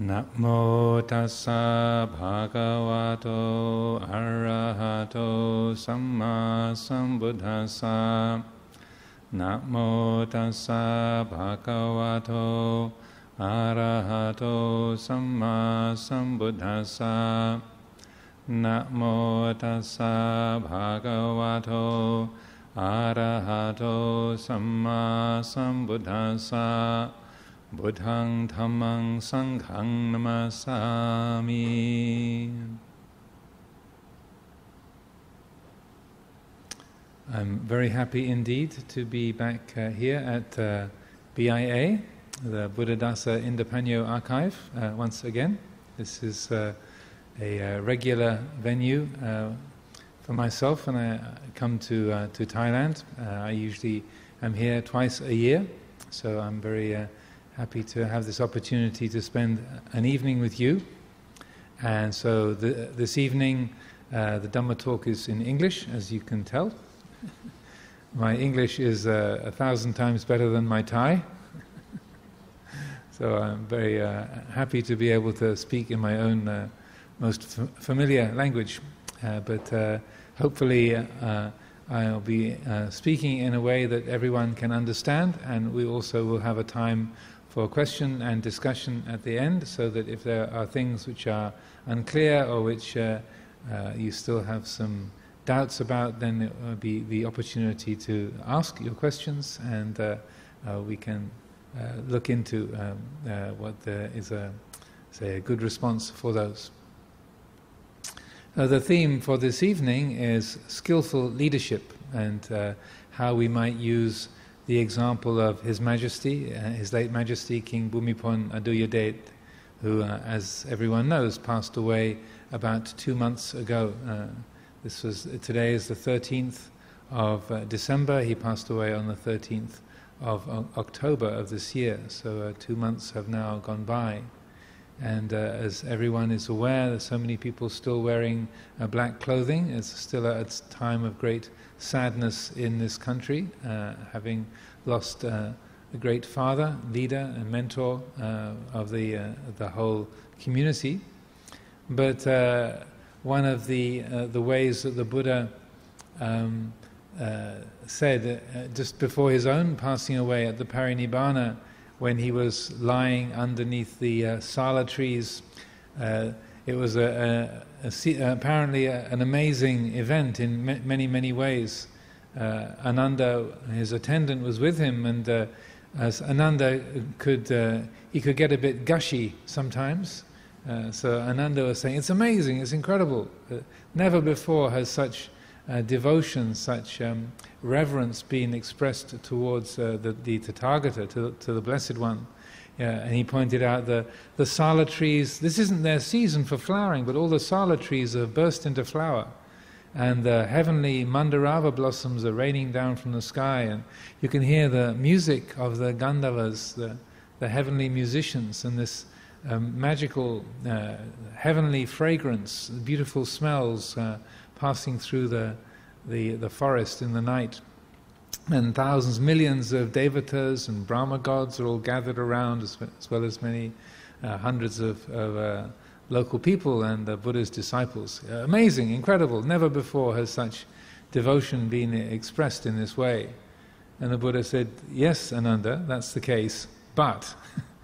Namo tassa bhagavato arahato samma sambuddhassa Namo tassa bhagavato arahato samma sambuddhassa Namo tassa bhagavato arahato samma sambuddhassa Buddhang Dhammang Sanghang Namasami. I'm very happy indeed to be back uh, here at uh, BIA, the Buddhadasa Indapanyo Archive, uh, once again. This is uh, a uh, regular venue uh, for myself when I come to, to Thailand. I usually am here twice a year, so I'm very happy to have this opportunity to spend an evening with you. And so the, this evening, uh, the Dhamma talk is in English, as you can tell. my English is uh, a thousand times better than my Thai. so I'm very uh, happy to be able to speak in my own uh, most f- familiar language. Uh, but uh, hopefully, I'll be speaking in a way that everyone can understand, and we also will have a time for question and discussion at the end, so that if there are things which are unclear or which uh, uh, you still have some doubts about, then it will be the opportunity to ask your questions and uh, uh we can uh, look into um, uh, what is a, say, a good response for those. the theme for this evening is skillful leadership and how we might use the example of His Majesty, uh, His late Majesty King Bhumibol Adulyadej, who, uh, as everyone knows, passed away about two months ago. Uh, this was today is the 13th of uh, December. He passed away on the 13th of October of this year. So uh, two months have now gone by. And uh, as everyone is aware, there's so many people still wearing black clothing. It's still a, a time of great sadness in this country, uh, having lost uh, a great father, leader, and mentor uh, of the, uh, the whole community. But uh, one of the, uh, the ways that the Buddha um, said just before his own passing away at the Parinibbana, when he was lying underneath the sala trees, it was a, a, a, apparently an amazing event in many, many ways. Uh, Ananda, his attendant, was with him, and uh, as Ananda could, uh, he could get a bit gushy sometimes. Uh, so Ananda was saying, "It's amazing, it's incredible. Uh, never before has such devotion, such um, reverence being expressed towards the, the Tathagata, to, to the Blessed One." Yeah, and he pointed out the, the sala trees, this isn't their season for flowering, but all the sala trees have burst into flower. And the heavenly mandarava blossoms are raining down from the sky, and you can hear the music of the Gandharvas, the, the heavenly musicians, and this um, magical uh, heavenly fragrance, beautiful smells uh, passing through the, the, the forest in the night and thousands, millions of devatas and Brahma gods are all gathered around, as, as well as many uh, hundreds of, of uh, local people and the Buddha's disciples. Uh, amazing, incredible. Never before has such devotion been expressed in this way. And the Buddha said, Yes, Ananda, that's the case, but.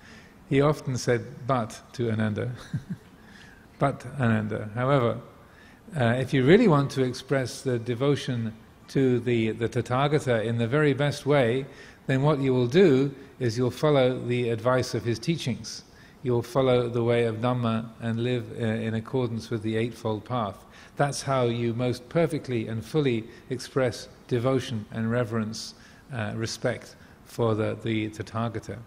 he often said, but to Ananda. but, Ananda. However, uh, if you really want to express the devotion to the, the Tathagata in the very best way, then what you will do is you'll follow the advice of his teachings. You'll follow the way of Dhamma and live uh, in accordance with the Eightfold Path. That's how you most perfectly and fully express devotion and reverence, uh, respect for the, the Tathagata.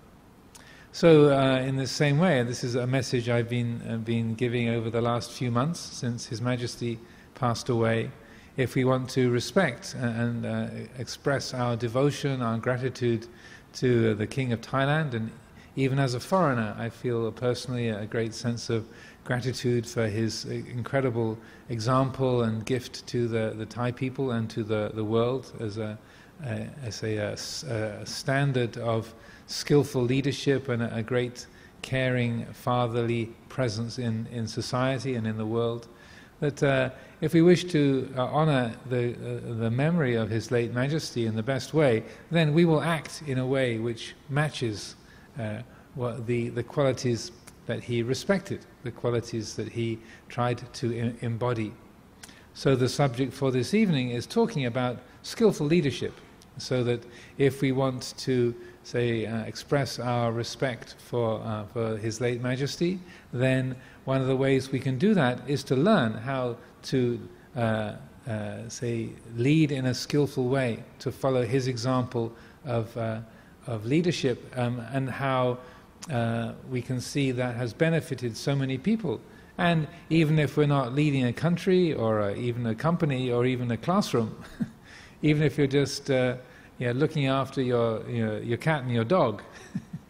So, uh, in the same way, this is a message I've been, uh, been giving over the last few months since His Majesty passed away. If we want to respect and uh, express our devotion, our gratitude to the King of Thailand, and even as a foreigner, I feel personally a great sense of gratitude for his incredible example and gift to the, the Thai people and to the, the world as a, a as a, a, standard of skillful leadership and a, great caring, fatherly presence in, in society and in the world. That uh, if we wish to uh, honor the, uh, the memory of His late Majesty in the best way, then we will act in a way which matches uh, what the, the qualities that he respected, the qualities that he tried to embody. So, the subject for this evening is talking about skillful leadership, so that if we want to, say, uh, express our respect for, uh, for His late Majesty, then one of the ways we can do that is to learn how to, uh, uh say, lead in a skillful way, to follow His example of, uh, of leadership, um, and how uh, we can see that has benefited so many people. And even if we're not leading a country or a, even a company or even a classroom, even if you're just uh, you know, looking after your, your, your, cat and your dog,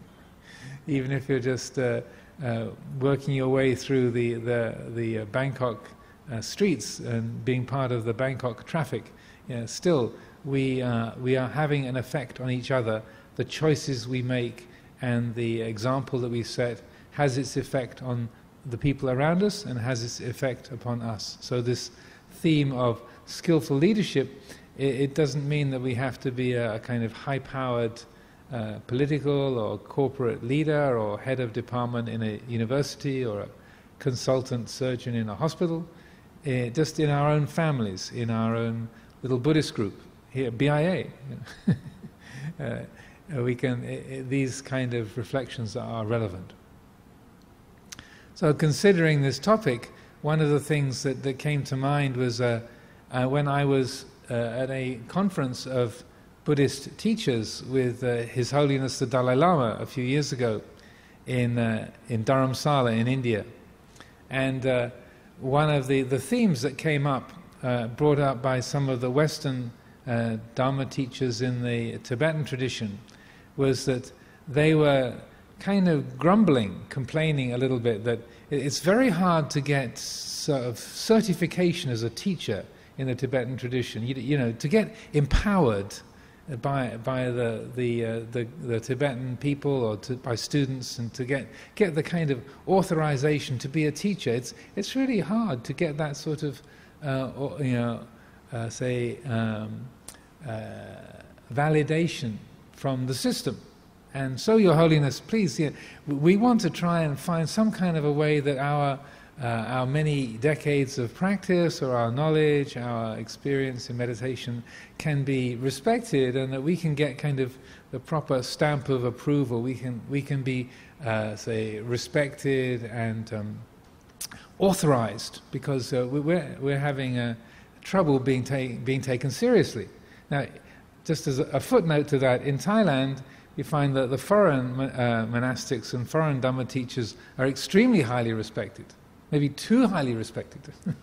even if you're just uh, uh, working your way through the, the, the uh, Bangkok uh, streets and being part of the Bangkok traffic, you know, still we, we are having an effect on each other. The choices we make and the example that we set has its effect on the people around us and has its effect upon us. So, this theme of skillful leadership, it, it doesn't mean that we have to be a, a kind of high powered uh, political or corporate leader or head of department in a university or a consultant surgeon in a hospital. Uh, just in our own families, in our own little Buddhist group here, BIA. uh, we can, uh, these kind of reflections are relevant. So, considering this topic, one of the things that, that came to mind was uh, uh, when I was uh, at a conference of Buddhist teachers with uh, His Holiness the Dalai Lama a few years ago in, in Dharamsala in India. And one of the, the themes that came up, brought up by some of the Western Dharma teachers in the Tibetan tradition, was that they were kind of grumbling, complaining a little bit that it's very hard to get sort of certification as a teacher in the Tibetan tradition. You, you know, to get empowered by by the the, uh, the, the Tibetan people or to, by students, and to get get the kind of authorization to be a teacher. It's it's really hard to get that sort of uh, you know uh, say um, uh, validation from the system. And so, Your Holiness, please, yeah, we want to try and find some kind of a way that our, uh, our many decades of practice or our knowledge, our experience in meditation can be respected and that we can get kind of the proper stamp of approval. We can, we can be, uh, say, respected and um, authorized because uh, we're, we're having uh, trouble being, ta- being taken seriously. Now, just as a footnote to that, in Thailand, you find that the foreign uh, monastics and foreign Dhamma teachers are extremely highly respected, maybe too highly respected.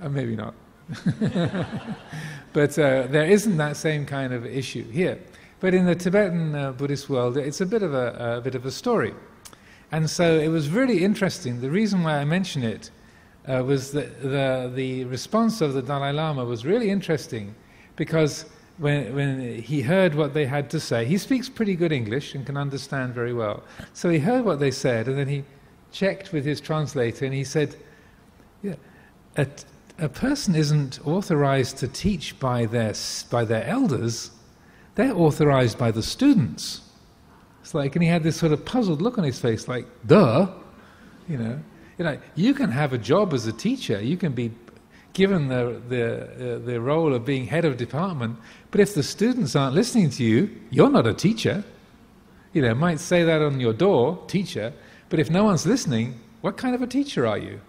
uh, maybe not. but uh, there isn't that same kind of issue here. But in the Tibetan uh, Buddhist world, it's a bit of a, a, bit of a story. And so it was really interesting. The reason why I mention it uh, was that the, the response of the Dalai Lama was really interesting because when, when he heard what they had to say, he speaks pretty good English and can understand very well. So he heard what they said, and then he checked with his translator, and he said, yeah, a, a person isn't authorized to teach by their, by their elders, they're authorized by the students. It's like, and he had this sort of puzzled look on his face, like, duh, you know. You know, you can have a job as a teacher, you can be given the, the, uh, the role of being head of department, but if the students aren't listening to you, you're not a teacher. You know, might say that on your door, teacher, but if no one's listening, what kind of a teacher are you?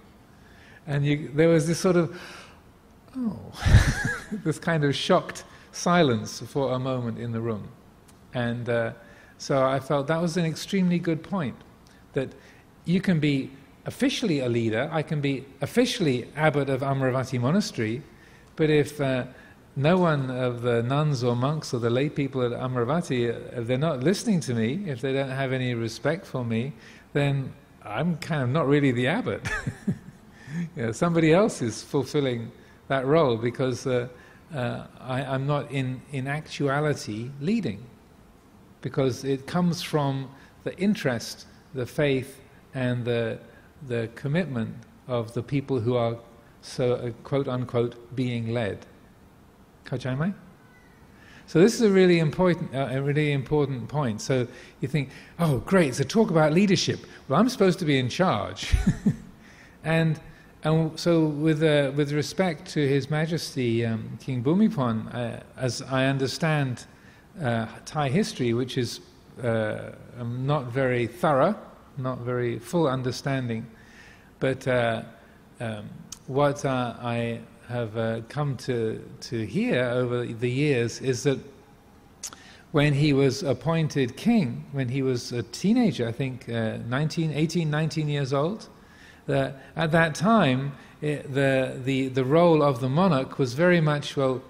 And you, there was this sort of, oh, this kind of shocked silence for a moment in the room. And uh, so I felt that was an extremely good point that you can be officially a leader, I can be officially abbot of Amaravati Monastery, but if uh, no one of the nuns or monks or the lay people at Amaravati, if they're not listening to me, if they don't have any respect for me, then I'm kind of not really the abbot. you know, somebody else is fulfilling that role because uh, uh, I, am not in, in actuality leading. Because it comes from the interest, the faith, and the, the commitment of the people who are so, uh, quote unquote, being led. Kajaimai? So this is a really important, uh, a really important point. So you think, oh, great! So talk about leadership. Well, I'm supposed to be in charge, and and so with uh, with respect to His Majesty um, King Bhumibol, uh, as I understand uh, Thai history, which is uh, um, not very thorough, not very full understanding, but uh, um, what I have uh, come to, to hear over the years is that when he was appointed king, when he was a teenager, I think uh, 19, 18, 19 years old, that at that time it, the, the, the role of the monarch was very much, well,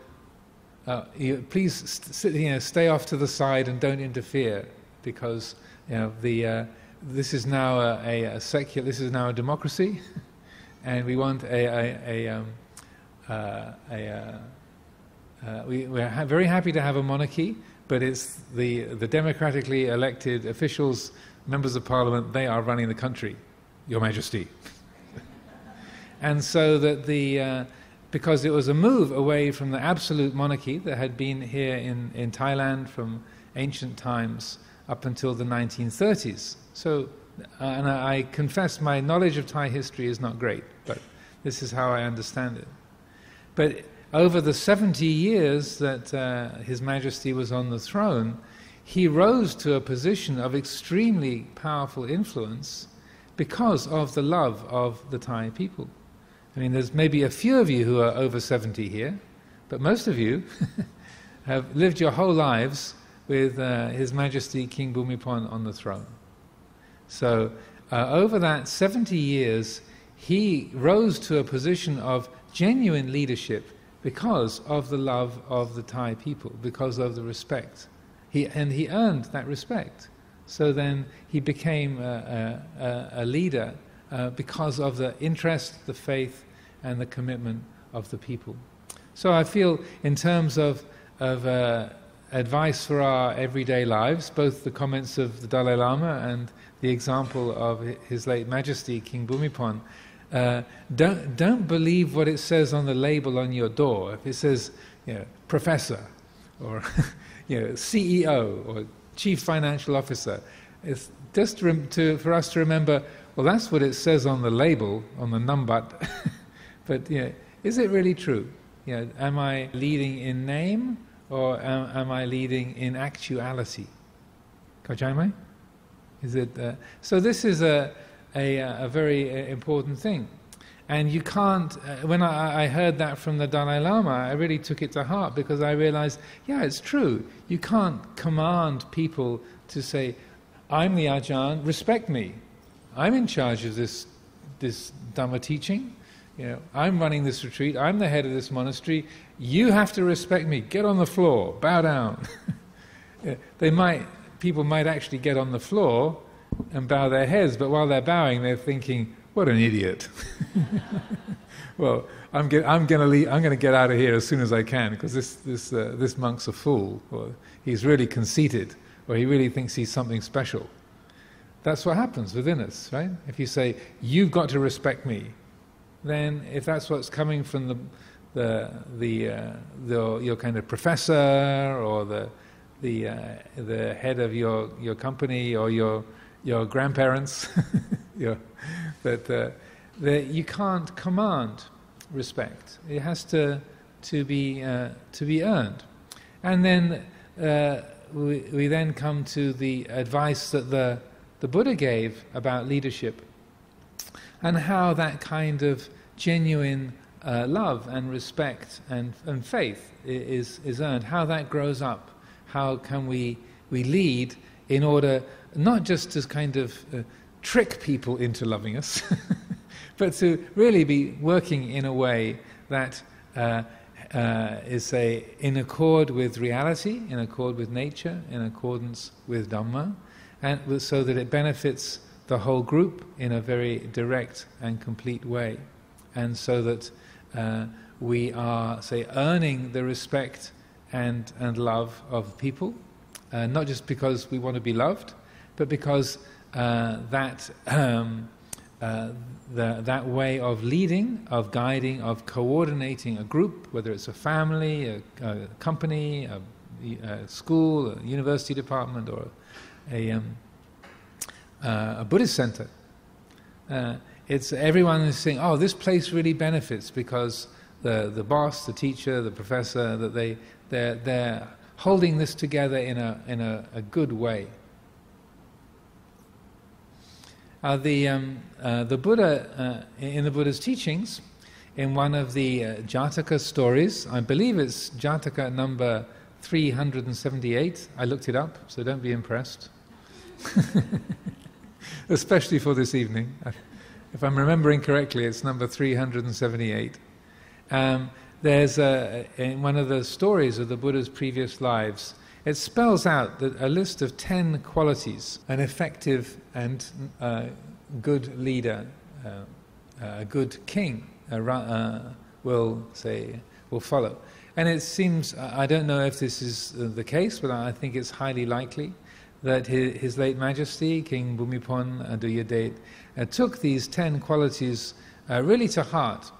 uh, you, please st- you know, stay off to the side and don't interfere because you know, the, uh, this is now a, a, a, secular, this is now a democracy, and we want a, a, a um, uh, a, uh, uh, we, we're ha- very happy to have a monarchy, but it's the, the democratically elected officials, members of parliament, they are running the country, Your Majesty. and so that the, uh, because it was a move away from the absolute monarchy that had been here in, in Thailand from ancient times up until the 1930s. So, uh, and I, I confess my knowledge of Thai history is not great, but this is how I understand it. But over the 70 years that uh, His Majesty was on the throne, he rose to a position of extremely powerful influence because of the love of the Thai people. I mean, there's maybe a few of you who are over 70 here, but most of you have lived your whole lives with uh, His Majesty King Bhumibol on the throne. So, uh, over that 70 years, he rose to a position of genuine leadership because of the love of the Thai people, because of the respect. He, and he earned that respect. So then he became a, a, a leader uh, because of the interest, the faith, and the commitment of the people. So I feel, in terms of, of uh, advice for our everyday lives, both the comments of the Dalai Lama and the example of His late Majesty King Bhumibol, uh, don't, don't believe what it says on the label on your door. If it says, you know, professor or you know, CEO or chief financial officer, it's just to, for us to remember, well, that's what it says on the label, on the number. but you know, is it really true? You know, am I leading in name or am, am I leading in actuality? Is it, uh, so this is a, a, a very uh, important thing. And you can't, uh, when I, I, heard that from the Dalai Lama, I really took it to heart because I realized, yeah, it's true. You can't command people to say, I'm the Ajahn, respect me. I'm in charge of this, this Dhamma teaching. You know, I'm running this retreat. I'm the head of this monastery. You have to respect me. Get on the floor. Bow down. they might, people might actually get on the floor and bow their heads, but while they're bowing, they're thinking, what an idiot. well, I'm, get, I'm going to get out of here as soon as I can because this, this, uh, this monk's a fool, or he's really conceited, or he really thinks he's something special. That's what happens within us, right? If you say, you've got to respect me, then if that's what's coming from the, the, the, uh, the your kind of professor or the, the, uh, the head of your, your company or your your grandparents, your, that, uh, that you can't command respect. It has to, to, be, uh, to be earned. And then uh, we, we then come to the advice that the, the Buddha gave about leadership and how that kind of genuine uh, love and respect and, and faith is, is earned, how that grows up. How can we, we lead in order not just to kind of uh, trick people into loving us, but to really be working in a way that uh, uh, is in accord with reality, in accord with nature, in accordance with Dhamma, and so that it benefits the whole group in a very direct and complete way, and so that uh, we are, say, earning the respect and, and love of people, uh, not just because we want to be loved, but because uh, that, um, uh, the, that way of leading, of guiding, of coordinating a group, whether it's a family, a, a company, a, a, school, a university department, or a, um, uh, a Buddhist center, uh, it's everyone is saying, "Oh, this place really benefits because the the boss, the teacher, the professor, that they they're they're holding this together in a in a, a good way." Uh, the, um, uh, the Buddha, uh, in the Buddha's teachings, in one of the uh, Jataka stories, I believe it's Jataka number 378. I looked it up, so don't be impressed. Especially for this evening. If I'm remembering correctly, it's number 378. Um, there's a, in one of the stories of the Buddha's previous lives, it spells out that a list of 10 qualities an effective and uh, good leader, uh, a good king uh, uh, will say, will follow. And it seems, I don't know if this is uh, the case, but I think it's highly likely that his, his late Majesty, King Bhumibol Adulyadej, uh, took these 10 qualities really to heart.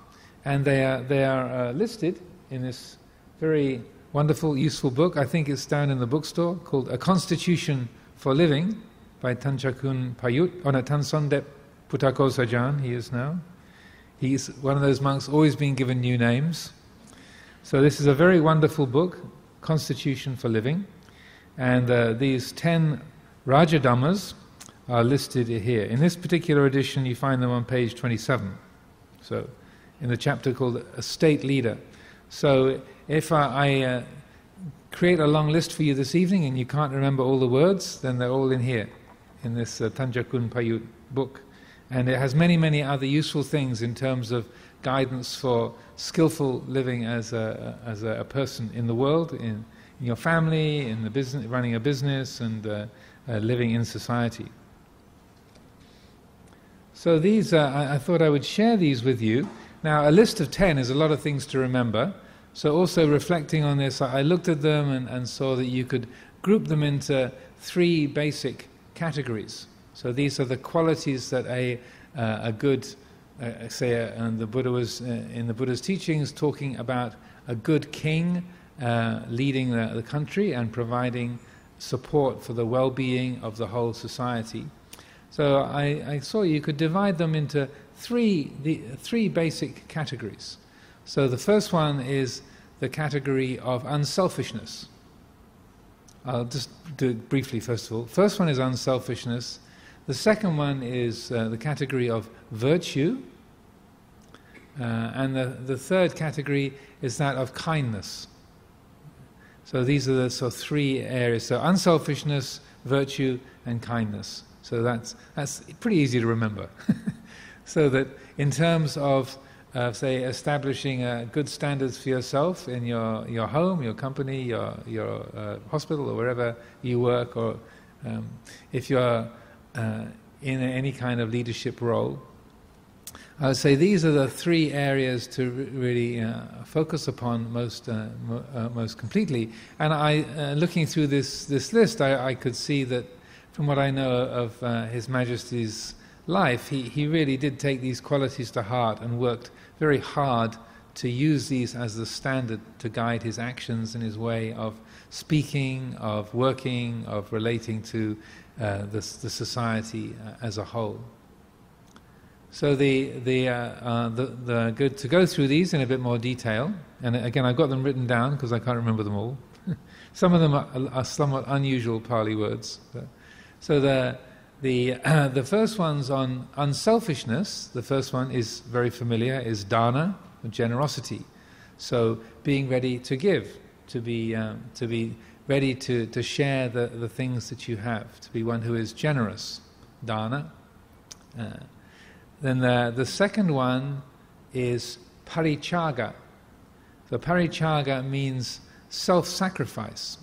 And they are, they are listed in this very wonderful, useful book. I think it's down in the bookstore called A Constitution for Living by Tanchakun Payut, on a Tansondep Putako Sajan, he is now. He's one of those monks always being given new names. So this is a very wonderful book, Constitution for Living. And uh, these ten Rajadhammas are listed here. In this particular edition, you find them on page 27. So, in the chapter called A State Leader. So, if I, I uh, create a long list for you this evening and you can't remember all the words, then they're all in here, in this uh, Tanjakun Payut book. And it has many, many other useful things in terms of guidance for skillful living as a, as a, person in the world, in, in, your family, in the business, running a business, and uh, uh, living in society. So these, uh, I, I thought I would share these with you. Now, a list of ten is a lot of things to remember. So, also reflecting on this, I looked at them and, and saw that you could group them into three basic categories. So, these are the qualities that a, uh, a good, uh, say, uh, and the Buddha was uh, in the Buddha's teachings talking about a good king uh, leading the, the country and providing support for the well being of the whole society. So, I, I saw you could divide them into three, the, three basic categories. So the first one is the category of unselfishness. I'll just do it briefly first of all. First one is unselfishness. The second one is uh, the category of virtue. Uh, and the, the third category is that of kindness. So these are the so three areas. So unselfishness, virtue, and kindness. So that's, that's pretty easy to remember. so that in terms of uh, say, establishing uh, good standards for yourself in your, your home, your company, your, your uh, hospital, or wherever you work, or um, if you're uh, in any kind of leadership role. I would say these are the three areas to really uh, focus upon most, uh, mo- most completely. And I, looking through this, this list, I, I, could see that from what I know of His Majesty's life, he, he really did take these qualities to heart and worked very hard to use these as the standard to guide his actions and his way of speaking, of working, of relating to uh, the, the, society uh, as a whole. So the, the, uh, uh, the, the, good to go through these in a bit more detail, and again I've got them written down because I can't remember them all. Some of them are, are somewhat unusual Pali words. So the the, uh, the first one's on unselfishness. The first one is very familiar, is dana, generosity. So being ready to give, to be, um, to be ready to, to share the, the things that you have, to be one who is generous, dana. Uh, then the, the second one is parichaga. So parichaga means self-sacrifice,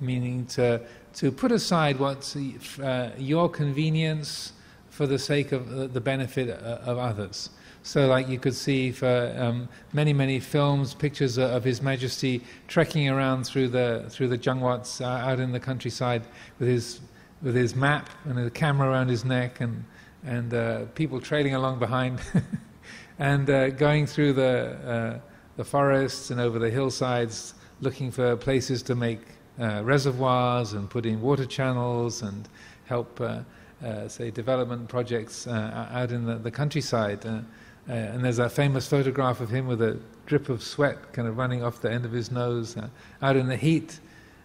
meaning to to put aside what's uh, your convenience for the sake of uh, the benefit uh, of others. So, like you could see for um, many, many films, pictures of His Majesty trekking around through the through the jangwats uh, out in the countryside with his with his map and a camera around his neck, and and uh, people trailing along behind, and uh, going through the uh, the forests and over the hillsides, looking for places to make uh, reservoirs and put in water channels and help, uh, uh, say, development projects uh, out in the, the countryside. Uh, uh, and there's that famous photograph of him with a drip of sweat kind of running off the end of his nose out in the heat.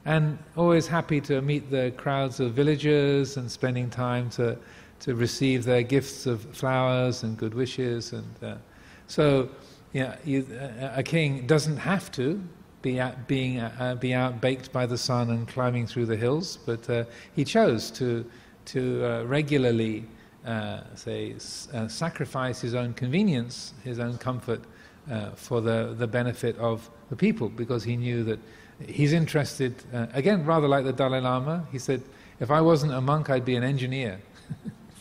And always happy to meet the crowds of villagers and spending time to, to receive their gifts of flowers and good wishes. And so, yeah, you, a king doesn't have to, be out, being uh, be out baked by the sun and climbing through the hills, but uh, he chose to to uh, regularly uh, say uh, sacrifice his own convenience, his own comfort uh, for the the benefit of the people, because he knew that he's interested. again, rather like the Dalai Lama, he said, "If I wasn't a monk, I'd be an engineer."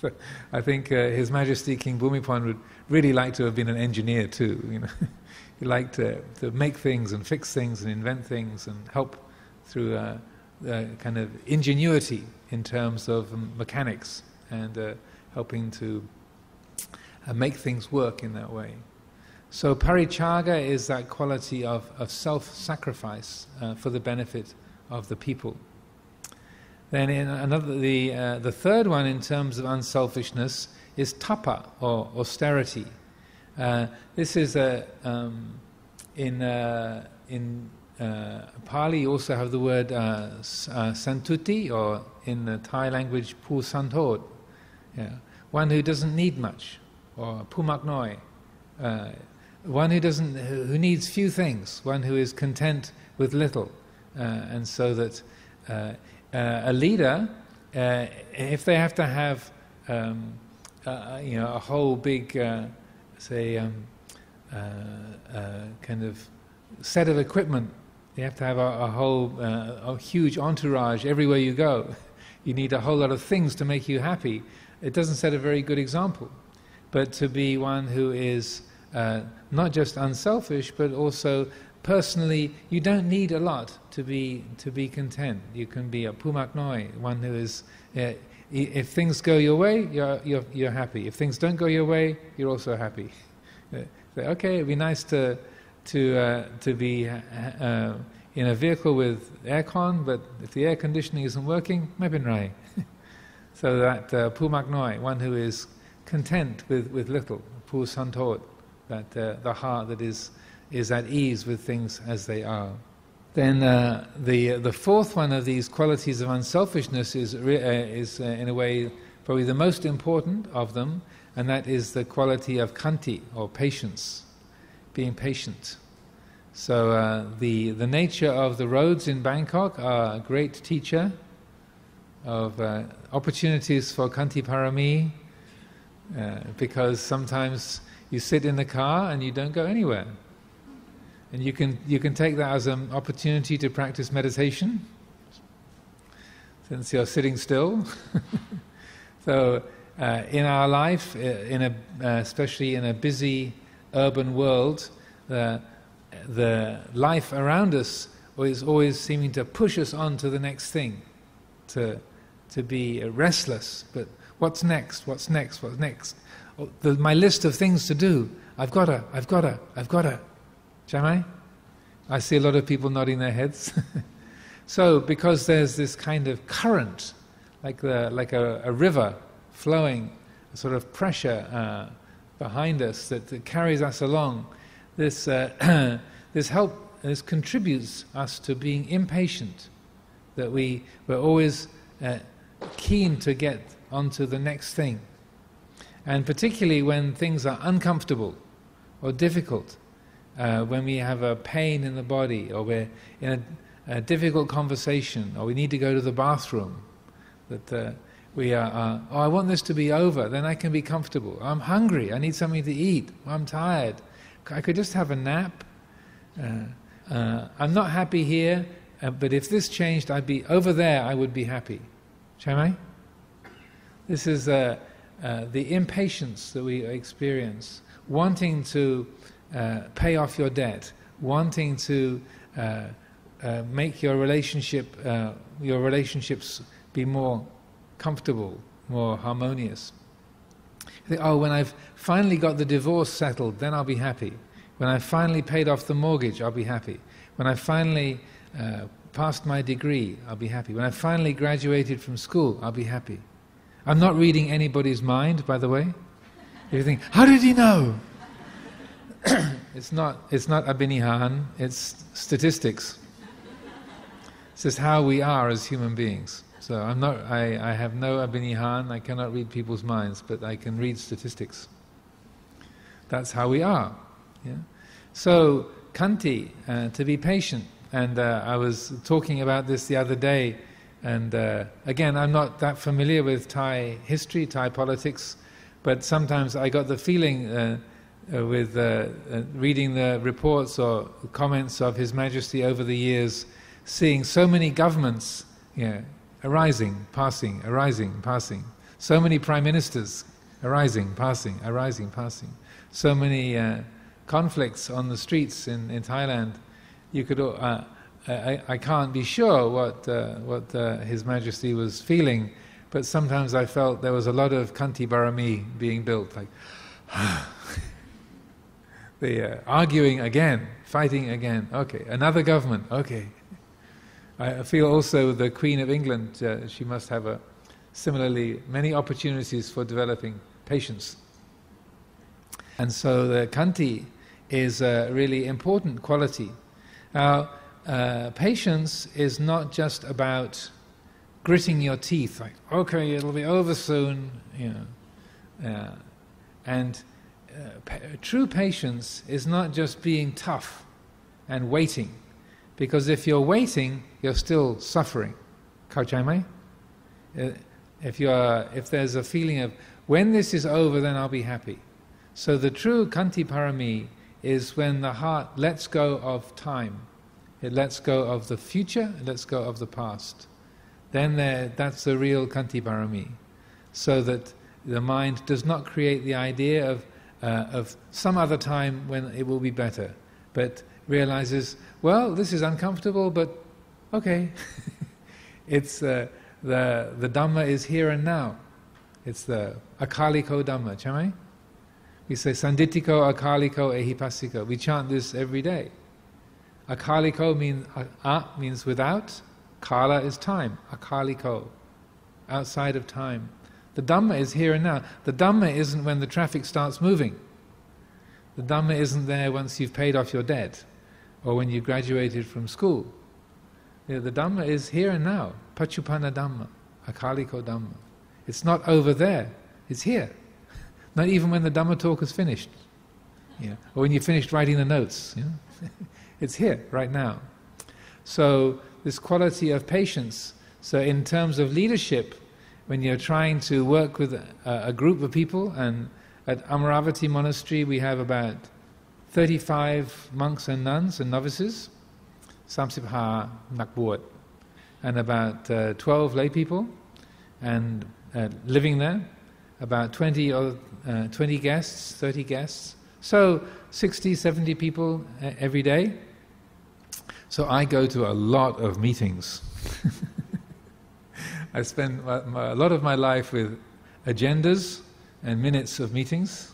I think His Majesty King Bhumibol would really like to have been an engineer too. You know. he liked to, to make things and fix things and invent things and help through uh, kind of ingenuity in terms of mechanics and uh, helping to uh, make things work in that way. So parichaga is that quality of, of self-sacrifice uh, for the benefit of the people. Then in another, the, the third one in terms of unselfishness is tapa or austerity. Uh, this is a um, in uh, in uh, Pali. You also have the word uh, uh, santuti, or in the Thai language, pu santod. Yeah. One who doesn't need much, or pumak noi. Uh, one who doesn't, who needs few things. One who is content with little, and so that a leader, if they have to have, um, you know, a whole big say, um, uh, uh, kind of set of equipment. You have to have a, a whole, uh, a huge entourage everywhere you go. You need a whole lot of things to make you happy. It doesn't set a very good example. But to be one who is uh, not just unselfish, but also personally, you don't need a lot to be to be content. You can be a pumak noi, one who is. Uh, if things go your way, you're, you're, you're happy. If things don't go your way, you're also happy. Say, okay, it'd be nice to, to, uh, to be uh, in a vehicle with aircon, but if the air conditioning isn't working, maybe right. so that uh, pumak noi, one who is content with, with little, pu santot, that uh, the heart that is, is at ease with things as they are. Then uh, the the fourth one of these qualities of unselfishness is uh, is uh, in a way probably the most important of them, and that is the quality of kanti, or patience, being patient. So uh, the the nature of the roads in Bangkok are a great teacher of uh, opportunities for kanti parami, uh, because sometimes you sit in the car and you don't go anywhere. And you can, you can take that as an opportunity to practice meditation, since you're sitting still. so, uh, in our life, uh, in a, uh, especially in a busy urban world, uh, the life around us is always seeming to push us on to the next thing, to, to be restless. But what's next? What's next? What's next? Oh, the, my list of things to do. I've got to, I've got to, I've got to. Jamai? I see a lot of people nodding their heads. so, because there's this kind of current, like, the, like a, a river flowing, a sort of pressure uh, behind us that, that, carries us along, this, uh, this help, this contributes us to being impatient, that we, we're always uh, keen to get onto the next thing. And particularly when things are uncomfortable or difficult, uh, when we have a pain in the body, or we're in a, a, difficult conversation, or we need to go to the bathroom, that uh, we are, uh, oh, I want this to be over, then I can be comfortable. I'm hungry, I need something to eat, I'm tired, I could just have a nap. Uh, uh, I'm not happy here, uh, but if this changed, I'd be over there, I would be happy. Shall I? This is the impatience that we experience, wanting to uh, pay off your debt, wanting to uh, uh, make your relationship, uh, your relationships be more comfortable, more harmonious. Think, oh, when I've finally got the divorce settled, then I'll be happy. When I've finally paid off the mortgage, I'll be happy. When I finally uh, passed my degree, I'll be happy. When I finally graduated from school, I'll be happy. I'm not reading anybody's mind, by the way. You think, how did he know? it's not. It's not abhinihan. It's statistics. It's just how we are as human beings. So I'm not. I, I have no abhinihan. I cannot read people's minds, but I can read statistics. That's how we are. Yeah? So kanti, uh, to be patient. And uh, I was talking about this the other day. And uh, again, I'm not that familiar with Thai history, Thai politics, but sometimes I got the feeling uh, uh, with uh, uh, reading the reports or comments of His Majesty over the years, seeing so many governments you know, arising, passing, arising, passing, so many prime ministers arising, passing, arising, passing, so many uh, conflicts on the streets in, in Thailand, you could. Uh, I, I, can't be sure what uh, what His Majesty was feeling, but sometimes I felt there was a lot of Kanti Barami being built, like. the uh, arguing again, fighting again. Okay, another government. Okay. I feel also the Queen of England. Uh, she must have a similarly many opportunities for developing patience. And so the khanti is a really important quality. Now, uh, patience is not just about gritting your teeth, like, okay, it'll be over soon, you know. Uh, and pa- true patience is not just being tough and waiting, because if you're waiting, you're still suffering. Uh, if, you're, if there's a feeling of, when this is over, then I'll be happy. So the true kanti Parami is when the heart lets go of time, it lets go of the future, it lets go of the past. Then there, that's the real kanti Parami. So that the mind does not create the idea of uh, of some other time when it will be better, but realizes, well, this is uncomfortable, but okay. it's uh, the the Dhamma is here and now. It's the akaliko Dhamma, chamai. We say sanditiko, akaliko, ehipassiko. We chant this every day. Akaliko means a means without, kala is time. Akaliko, outside of time. The Dhamma is here and now. The Dhamma isn't when the traffic starts moving. The Dhamma isn't there once you've paid off your debt or when you graduated from school. You know, the Dhamma is here and now. Pachupanna Dhamma, Akaliko Dhamma. It's not over there, it's here. Not even when the Dhamma talk is finished. Or when you finished writing the notes. You know? it's here, right now. So, this quality of patience. So, in terms of leadership, when you're trying to work with a, a group of people, and at Amaravati Monastery we have about 35 monks and nuns and novices, Samsibha Nakbot, and about uh, 12 lay people, and uh, living there, about 20 or uh, 20 guests, 30 guests, so 60, 70 people uh, every day. So I go to a lot of meetings. I spend a lot of my life with agendas and minutes of meetings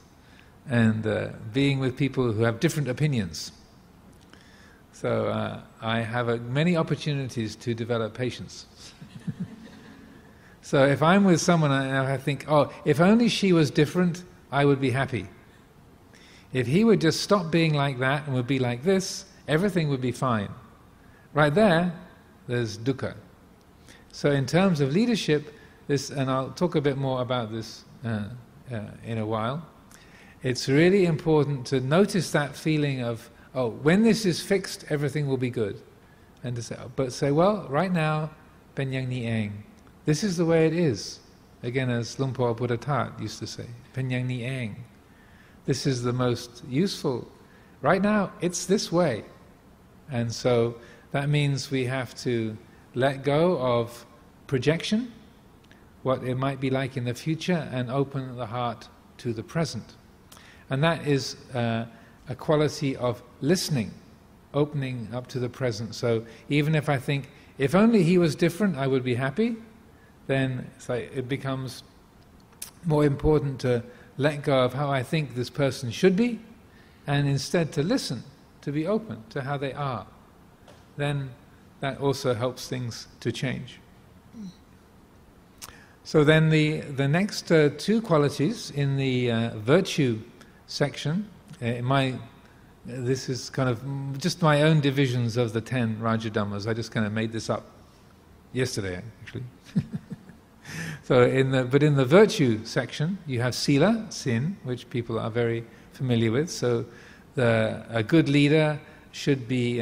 and uh, being with people who have different opinions. So uh, I have a, many opportunities to develop patience. so if I'm with someone and I think, oh, if only she was different, I would be happy. If he would just stop being like that and would be like this, everything would be fine. Right there, there's dukkha. So, in terms of leadership, this, and I'll talk a bit more about this uh, uh, in a while, it's really important to notice that feeling of, oh, when this is fixed, everything will be good. And to say, but say, well, right now, Penyang Ni Eng. This is the way it is. Again, as Lumpur Buddha Tat used to say, Penyang Ni Eng. This is the most useful. Right now, it's this way. And so that means we have to let go of projection, what it might be like in the future, and open the heart to the present. And that is uh, a quality of listening, opening up to the present. So even if I think, if only he was different, I would be happy, then like it becomes more important to let go of how I think this person should be, and instead to listen, to be open to how they are. Then that also helps things to change. So then the, the next uh, two qualities in the uh, virtue section, uh, my, this is kind of just my own divisions of the ten Rajadhammas. I just kind of made this up yesterday, actually. so in the, but in the virtue section, you have sila, sin, which people are very familiar with. So the, a good leader should be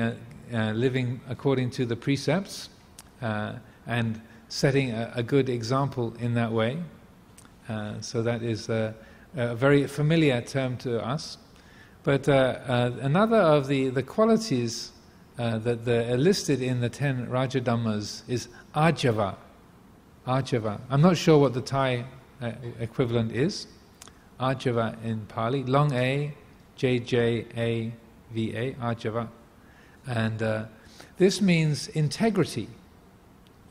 uh, living according to the precepts uh, and setting a, a, good example in that way. Uh, so that is a, a, very familiar term to us. But uh, uh, another of the, the qualities that are listed in the ten Rajadhammas is Ajjava. Ajjava. I'm not sure what the Thai equivalent is. Ajjava in Pali. Long A, J J A V A, Ajjava. And uh, this means integrity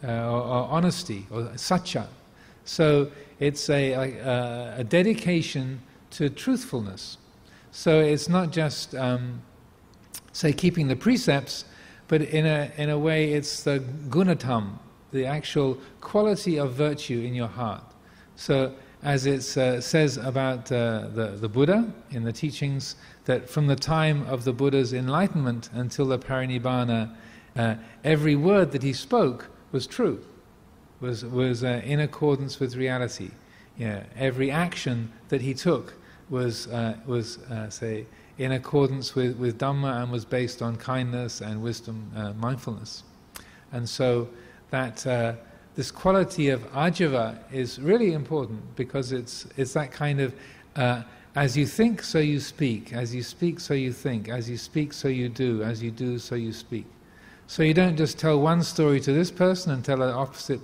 uh, or, or, honesty or satya. So it's a, a, a, dedication to truthfulness. So it's not just, um, say, keeping the precepts, but in a, in a way it's the gunatam, the actual quality of virtue in your heart. So as it uh, says about uh, the, the Buddha in the teachings, that from the time of the Buddha's enlightenment until the parinibbana, uh, every word that he spoke was true, was, was uh, in accordance with reality. Yeah, every action that he took was, uh, was uh, say, in accordance with, with Dhamma and was based on kindness and wisdom, mindfulness. And so that this quality of ajjava is really important because it's, it's that kind of uh, as you think, so you speak, as you speak, so you think, as you speak, so you do, as you do, so you speak. So you don't just tell one story to this person and tell an opposite,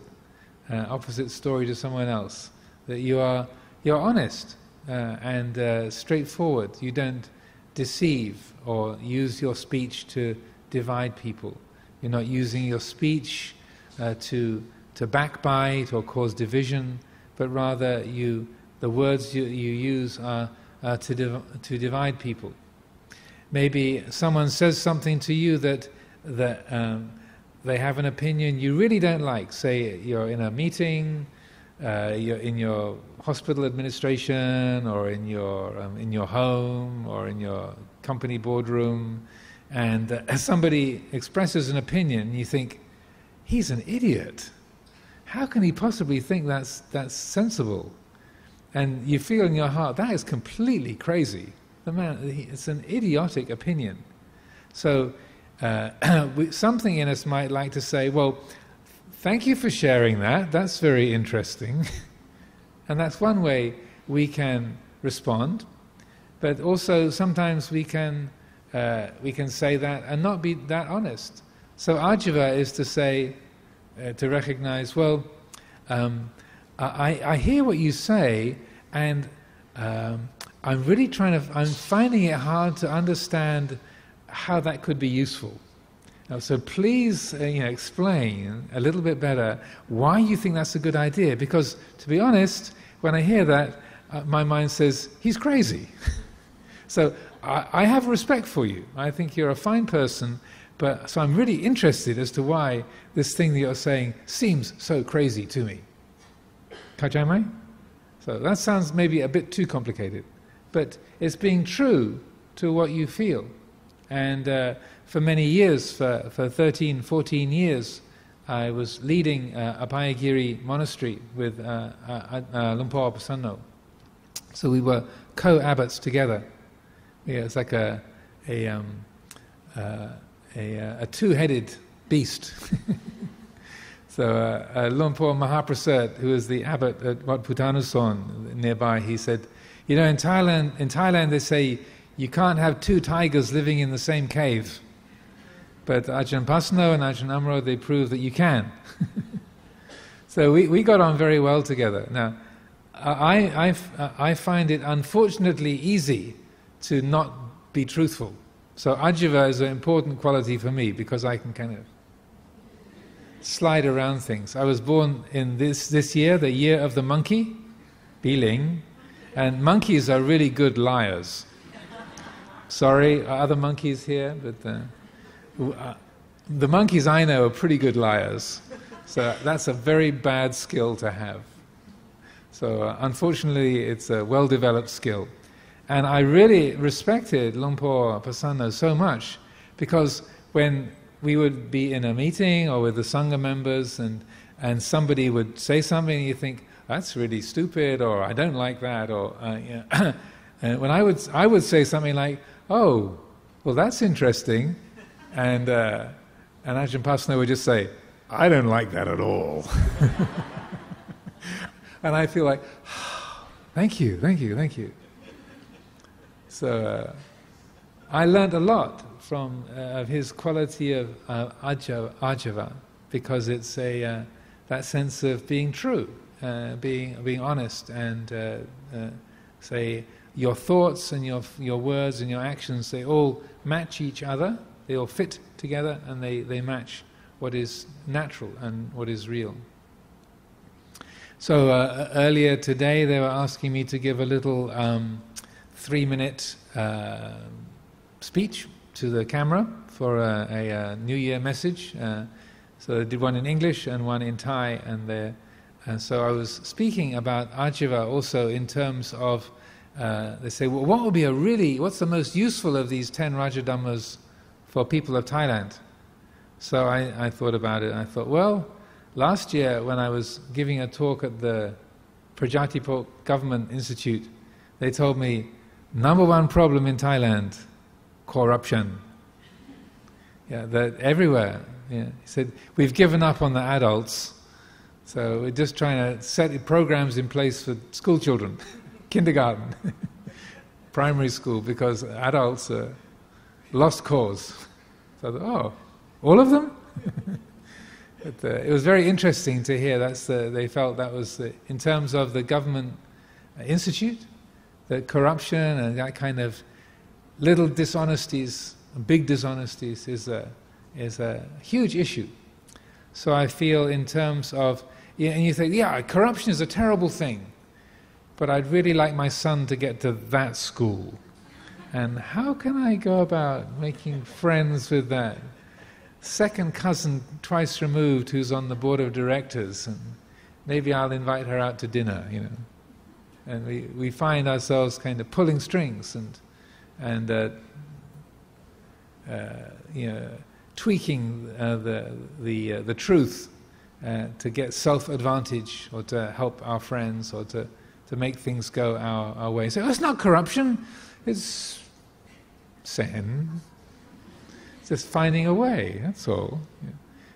uh, opposite story to someone else. That you are you're honest uh, and uh, straightforward. You don't deceive or use your speech to divide people. You're not using your speech uh, to to backbite or cause division, but rather you, the words you, you use are uh, to, div- to divide people. Maybe someone says something to you that, that um, they have an opinion you really don't like. Say you're in a meeting, uh, you're in your hospital administration, or in your, um, in your home, or in your company boardroom, and uh, somebody expresses an opinion, you think, he's an idiot how can he possibly think that's, that's sensible? And you feel in your heart, that is completely crazy. The man, it's an idiotic opinion. So uh, something in us might like to say, well, thank you for sharing that. That's very interesting. and that's one way we can respond. But also sometimes we can, uh, we can say that and not be that honest. So ajjava is to say, uh, to recognize, well, um, I, I, hear what you say, and um, I'm really trying to, I'm finding it hard to understand how that could be useful. So please, uh, you know, explain a little bit better why you think that's a good idea. Because to be honest, when I hear that, uh, my mind says he's crazy. so I, I have respect for you. I think you're a fine person, but so I'm really interested as to why this thing that you're saying seems so crazy to me. Kajamai? So that sounds maybe a bit too complicated, but it's being true to what you feel. And uh, for many years, for, for 13, 14 years, I was leading uh, Abhayagiri monastery with uh, uh, uh Luang Por Pasanno. So we were co-abbots together. Yeah, it's like a, a um, uh, a, uh, a two-headed beast. so uh, uh, Lumpur Mahaprasad, who is the abbot at Wat Buddhanusorn nearby, he said, you know, in Thailand, in Thailand they say you can't have two tigers living in the same cave. But Ajahn Pasanno and Ajahn Amaro, they prove that you can. so we, we got on very well together. Now, I, I, I find it unfortunately easy to not be truthful. So ajjava is an important quality for me because I can kind of slide around things. I was born in this, this year, the year of the monkey, Biling, and monkeys are really good liars. Sorry, are other monkeys here? But uh, uh, the monkeys I know are pretty good liars. So that's a very bad skill to have. So uh, unfortunately, it's a well-developed skill. And I really respected Luang Por Pasanno so much because when we would be in a meeting or with the Sangha members and, and somebody would say something and you think, that's really stupid or I don't like that or uh, and when I would, I would say something like, oh, well that's interesting and, uh, and Ajahn Pasanno would just say, I don't like that at all. and I feel like, thank you, thank you, thank you. So uh, I learned a lot from uh, his quality of uh, ajjava because it's a uh, that sense of being true, uh, being being honest, and uh, uh, say your thoughts and your your words and your actions they all match each other, they all fit together, and they they match what is natural and what is real. So earlier today they were asking me to give a little. Um, three minute uh, speech to the camera for a, a, a New Year message. Uh, so I did one in English and one in Thai, and, and so I was speaking about ajiva also in terms of. Uh, they say, well, what would be a really, what's the most useful of these ten Rajadhammas for people of Thailand? So I, I thought about it, I thought, well, last year when I was giving a talk at the Prajadhipok Government Institute, they told me Number one problem in Thailand, corruption. Yeah, that everywhere. Yeah. He said, we've given up on the adults, so we're just trying to set programs in place for school children, kindergarten, primary school, because adults are lost cause. So, thought, oh, all of them? but, uh, it was very interesting to hear. That's the, they felt that was the, in terms of the government institute that corruption and that kind of little dishonesties, big dishonesties, is a, is a huge issue. So I feel in terms of, and you think, yeah, corruption is a terrible thing, but I'd really like my son to get to that school. And how can I go about making friends with that second cousin twice removed who's on the board of directors? And maybe I'll invite her out to dinner, you know and we, we find ourselves kind of pulling strings and and uh, uh, you know tweaking uh, the the uh, the truth to get self advantage or to help our friends or to to make things go our, our way. So oh, it's not corruption, it's sin. It's just finding a way. That's all. Yeah.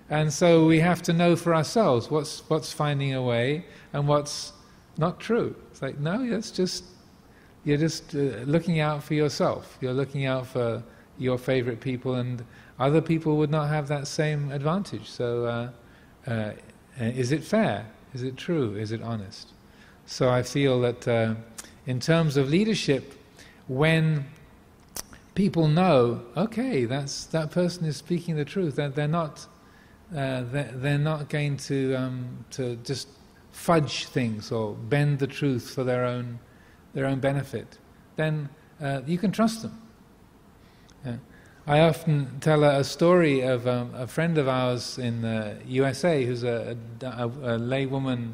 And so we have to know for ourselves what's what's finding a way and what's not true. It's like, no, it's just, you're just uh, looking out for yourself. You're looking out for your favorite people, and other people would not have that same advantage. So, uh, uh, is it fair? Is it true? Is it honest? So, I feel that uh, in terms of leadership, when people know, okay, that's that person is speaking the truth, that they're not, uh, they're, they're, not going to um, to just fudge things or bend the truth for their own, their own benefit, then uh, you can trust them. Yeah. I often tell a, a story of um, a friend of ours in the USA who's a, a, a laywoman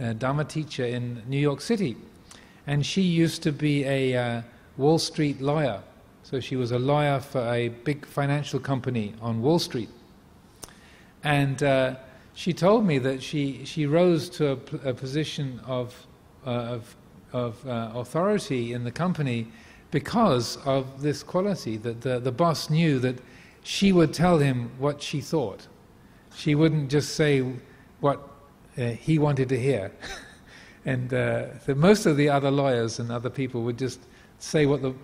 uh, Dharma teacher in New York City. And she used to be a uh, Wall Street lawyer. So she was a lawyer for a big financial company on Wall Street. And uh, she told me that she, she rose to a, position of, uh, of, of uh, authority in the company because of this quality, that the, the boss knew that she would tell him what she thought. She wouldn't just say what uh, he wanted to hear. and uh, most of the other lawyers and other people would just say, what the,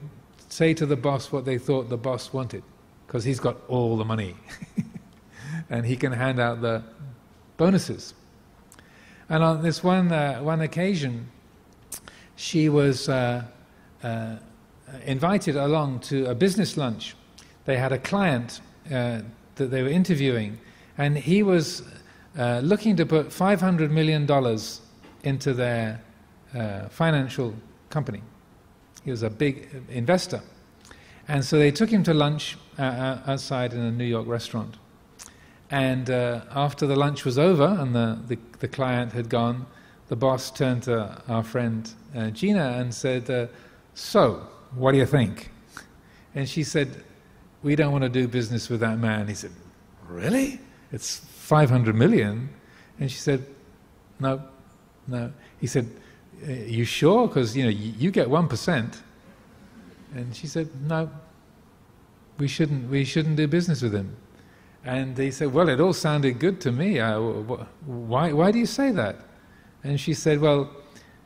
say to the boss what they thought the boss wanted, because he's got all the money. and he can hand out the, bonuses. And on this one, uh, one occasion, she was uh, uh, invited along to a business lunch. They had a client uh, that they were interviewing, And he was uh, looking to put $500 million into their uh, financial company. He was a big investor. And so they took him to lunch uh, uh outside in a New York restaurant. And uh, after the lunch was over and the, the, the, client had gone, the boss turned to our friend uh, Gina and said, uh, So, what do you think? And she said, We don't want to do business with that man. He said, Really? It's 500 million? And she said, No, no. He said, You sure? Because you know, you, you get 1%. And she said, No, we shouldn't, we shouldn't do business with him. And he said, Well, it all sounded good to me. Uh, why, why do you say that? And she said, Well,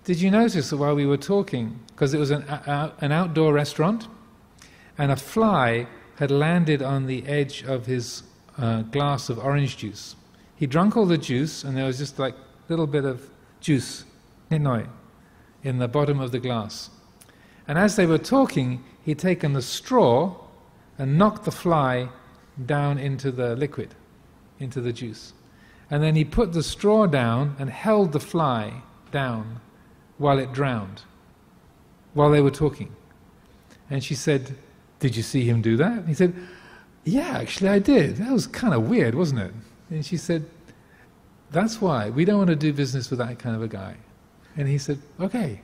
did you notice that while we were talking, because it was an, uh, an outdoor restaurant, and a fly had landed on the edge of his uh, glass of orange juice. He drank all the juice, and there was just like a little bit of juice in the bottom of the glass. And as they were talking, he'd taken the straw and knocked the fly down into the liquid, into the juice. And then he put the straw down and held the fly down while it drowned, while they were talking. And she said, Did you see him do that? he said, Yeah, actually I did. That was kind of weird, wasn't it? And she said, That's why we don't want to do business with that kind of a guy. And he said, Okay.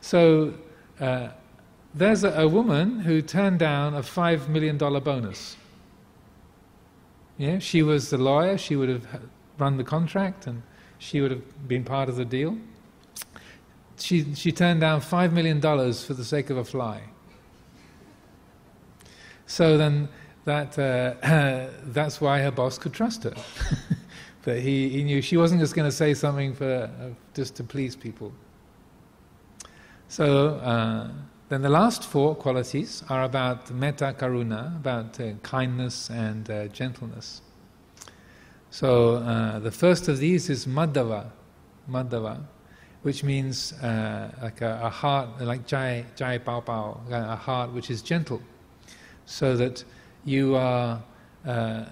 So uh, there's a, a, woman who turned down a $5 million bonus. Yeah, she was the lawyer, she would have run the contract, and she would have been part of the deal. She, she turned down $5 million for the sake of a fly. So then that, uh, that's why her boss could trust her. that he, he knew she wasn't just going to say something for, uh, just to please people. So uh, then the last four qualities are about metta karuna, about uh, kindness and uh, gentleness. So uh, the first of these is maddava, maddava, which means uh, like a, a, heart, like jai, jai pao pao, a heart which is gentle, so that you are, uh,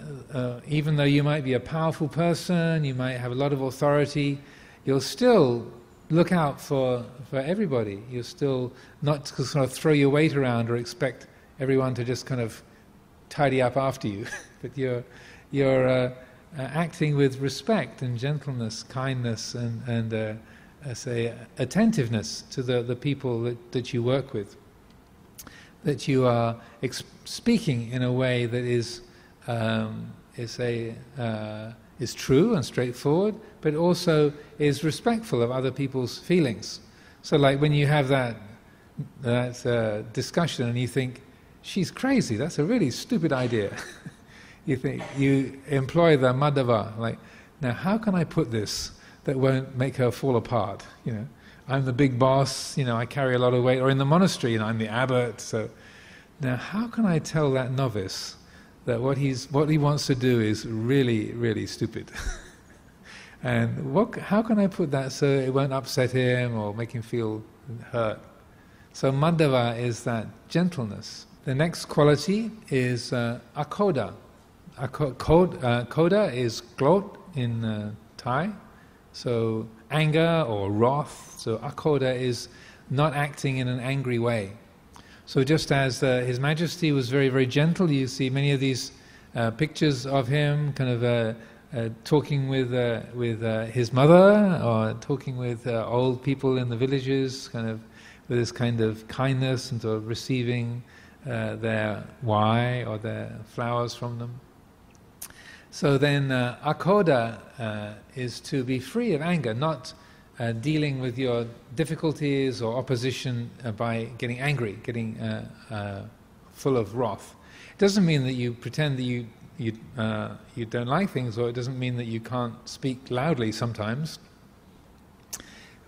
even though you might be a powerful person, you might have a lot of authority, you'll still look out for, for everybody. You're still not to sort of throw your weight around or expect everyone to just kind of tidy up after you, but you're, you're uh, uh, acting with respect and gentleness, kindness, and, and uh, say attentiveness to the, the people that, that you work with. That you are speaking in a way that is, um, is a uh, is true and straightforward, but also is respectful of other people's feelings. So, like when you have that, that uh, discussion and you think, she's crazy, that's a really stupid idea. you think, you employ the maddava, like, now how can I put this that won't make her fall apart? You know, I'm the big boss, you know, I carry a lot of weight, or in the monastery, you know, I'm the abbot, so now how can I tell that novice that what, he's, what he wants to do is really, really stupid. and what, how can I put that so it won't upset him or make him feel hurt? So maddava is that gentleness. The next quality is uh. Akkodha, uh, koda is glot in uh, Thai, so anger or wrath. So akkodha is not acting in an angry way. So just as uh, His Majesty was very, very gentle, you see many of these uh, pictures of him kind of uh, uh talking with, uh, with uh, his mother or talking with old people in the villages, kind of with this kind of kindness and sort of receiving their wai or their flowers from them. So then, akkodha is to be free of anger, not uh, dealing with your difficulties or opposition uh, by getting angry, getting uh, uh full of wrath. It doesn't mean that you pretend that you you uh, you don't like things, or it doesn't mean that you can't speak loudly sometimes.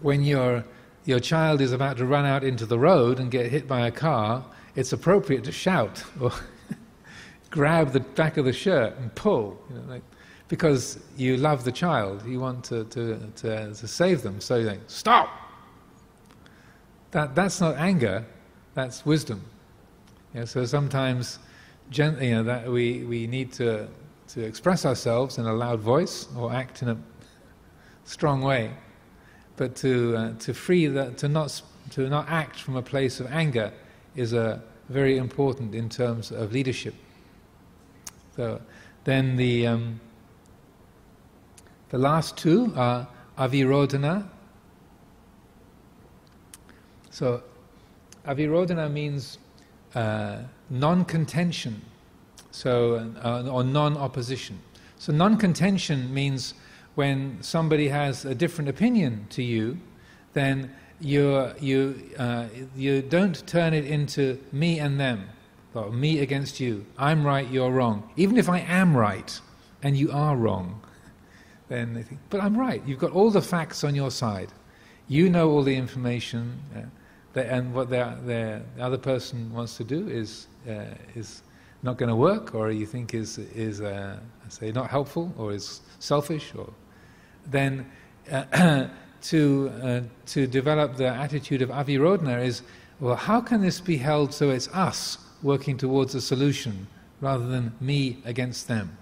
When your your child is about to run out into the road and get hit by a car, it's appropriate to shout or grab the back of the shirt and pull. You know, like, because you love the child, you want to, to, to, to save them. So you think, stop! That, that's not anger, that's wisdom. Yeah, so sometimes, gently, you know, that we, we need to, to express ourselves in a loud voice or act in a strong way, but to, uh, to free that, to not, to not act from a place of anger is a very important in terms of leadership. So then the, um, the last two are avirodhana. So avirodhana means uh, non-contention, so uh, or non-opposition. So non-contention means when somebody has a different opinion to you, then you you uh, you don't turn it into me and them, or me against you. I'm right, you're wrong. Even if I am right and you are wrong, then they think, but I'm right. You've got all the facts on your side. You know all the information, uh, and what the, the other person wants to do is is not going to work, or you think is is uh, say not helpful, or is selfish, or then uh, to, uh, to develop the attitude of avirodhana is, well, how can this be held so it's us working towards a solution rather than me against them?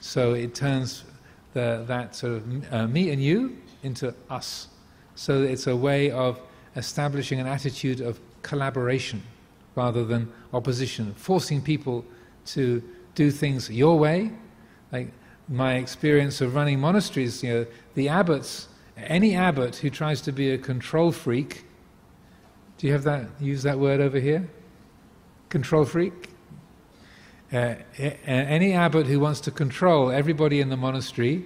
So it turns the, that sort of uh, me and you into us. So it's a way of establishing an attitude of collaboration rather than opposition, forcing people to do things your way. Like my experience of running monasteries, you know, the abbots any abbot who tries to be a control freak, do you have that, use that word over here? Control freak? Uh, any abbot who wants to control everybody in the monastery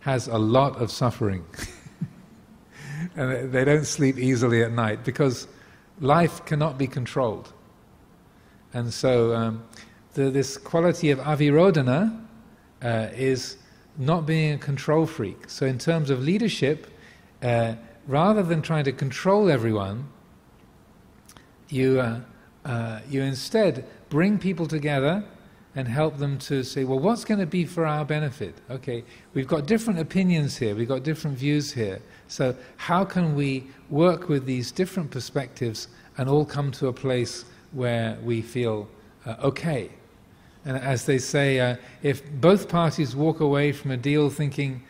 has a lot of suffering. and they don't sleep easily at night because life cannot be controlled. And so, um, the, this quality of avirodhana uh, is not being a control freak. So, in terms of leadership, uh, rather than trying to control everyone, you, uh, uh, you instead bring people together and help them to say, well, what's going to be for our benefit? Okay, we've got different opinions here, we've got different views here. So, how can we work with these different perspectives and all come to a place where we feel uh, okay? And as they say, uh, if both parties walk away from a deal thinking,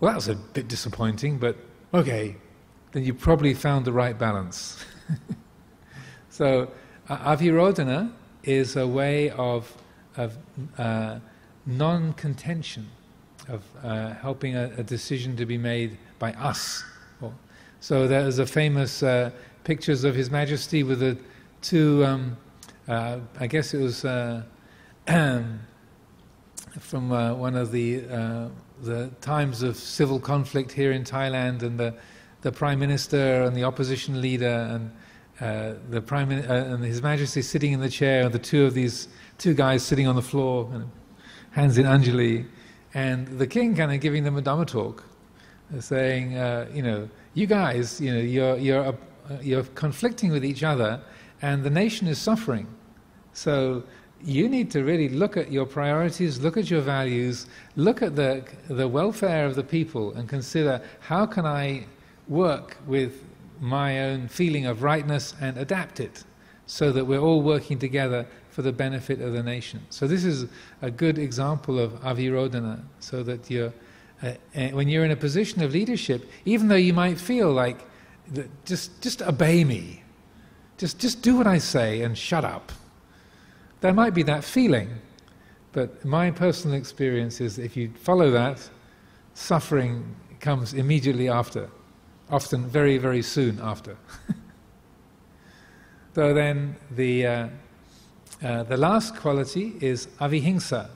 well, that was a bit disappointing, but okay, then you probably found the right balance. so, uh, avirodhana is a way of, of uh, non contention, of uh, helping a, a, decision to be made by us. So, there's a famous uh, pictures of His Majesty with the two, um, uh, I guess it was uh, from one of the the times of civil conflict here in Thailand and the, the Prime Minister and the opposition leader and uh, the Prime uh, and His Majesty sitting in the chair, and the two of these two guys sitting on the floor, hands in Anjali, and the king kind of giving them a Dhamma talk, uh, saying, uh, you know, you guys, you know, you're, you're, uh, you're conflicting with each other, and the nation is suffering. So you need to really look at your priorities, look at your values, look at the, the welfare of the people, and consider how can I work with my own feeling of rightness and adapt it so that we're all working together for the benefit of the nation. So this is a good example of avirodhana, so that you're, uh, uh, when you're in a position of leadership, even though you might feel like, just, just obey me, just, just do what I say and shut up there might be that feeling, but my personal experience is if you follow that, suffering comes immediately after, often very, very soon after. so then the, uh, uh, the last quality is avihingsa.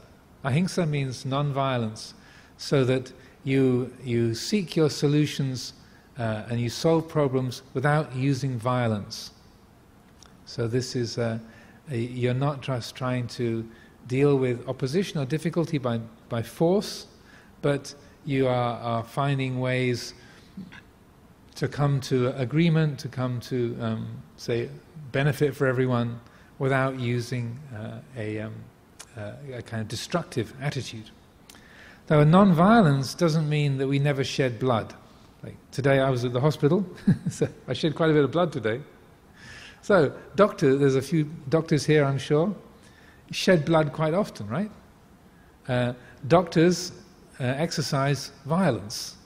Ahimsa means non-violence, so that you, you seek your solutions uh, and you solve problems without using violence. So this is uh, uh, you're not just trying to deal with opposition or difficulty by, by force, but you are, are finding ways to come to agreement, to come to, um, say, benefit for everyone without using uh, a, um, uh, a kind of destructive attitude. Now, non-violence doesn't mean that we never shed blood. Like today, I was at the hospital, so I shed quite a bit of blood today. So, doctor, there's a few doctors here, I'm sure, shed blood quite often, right? Uh, doctors uh, exercise violence,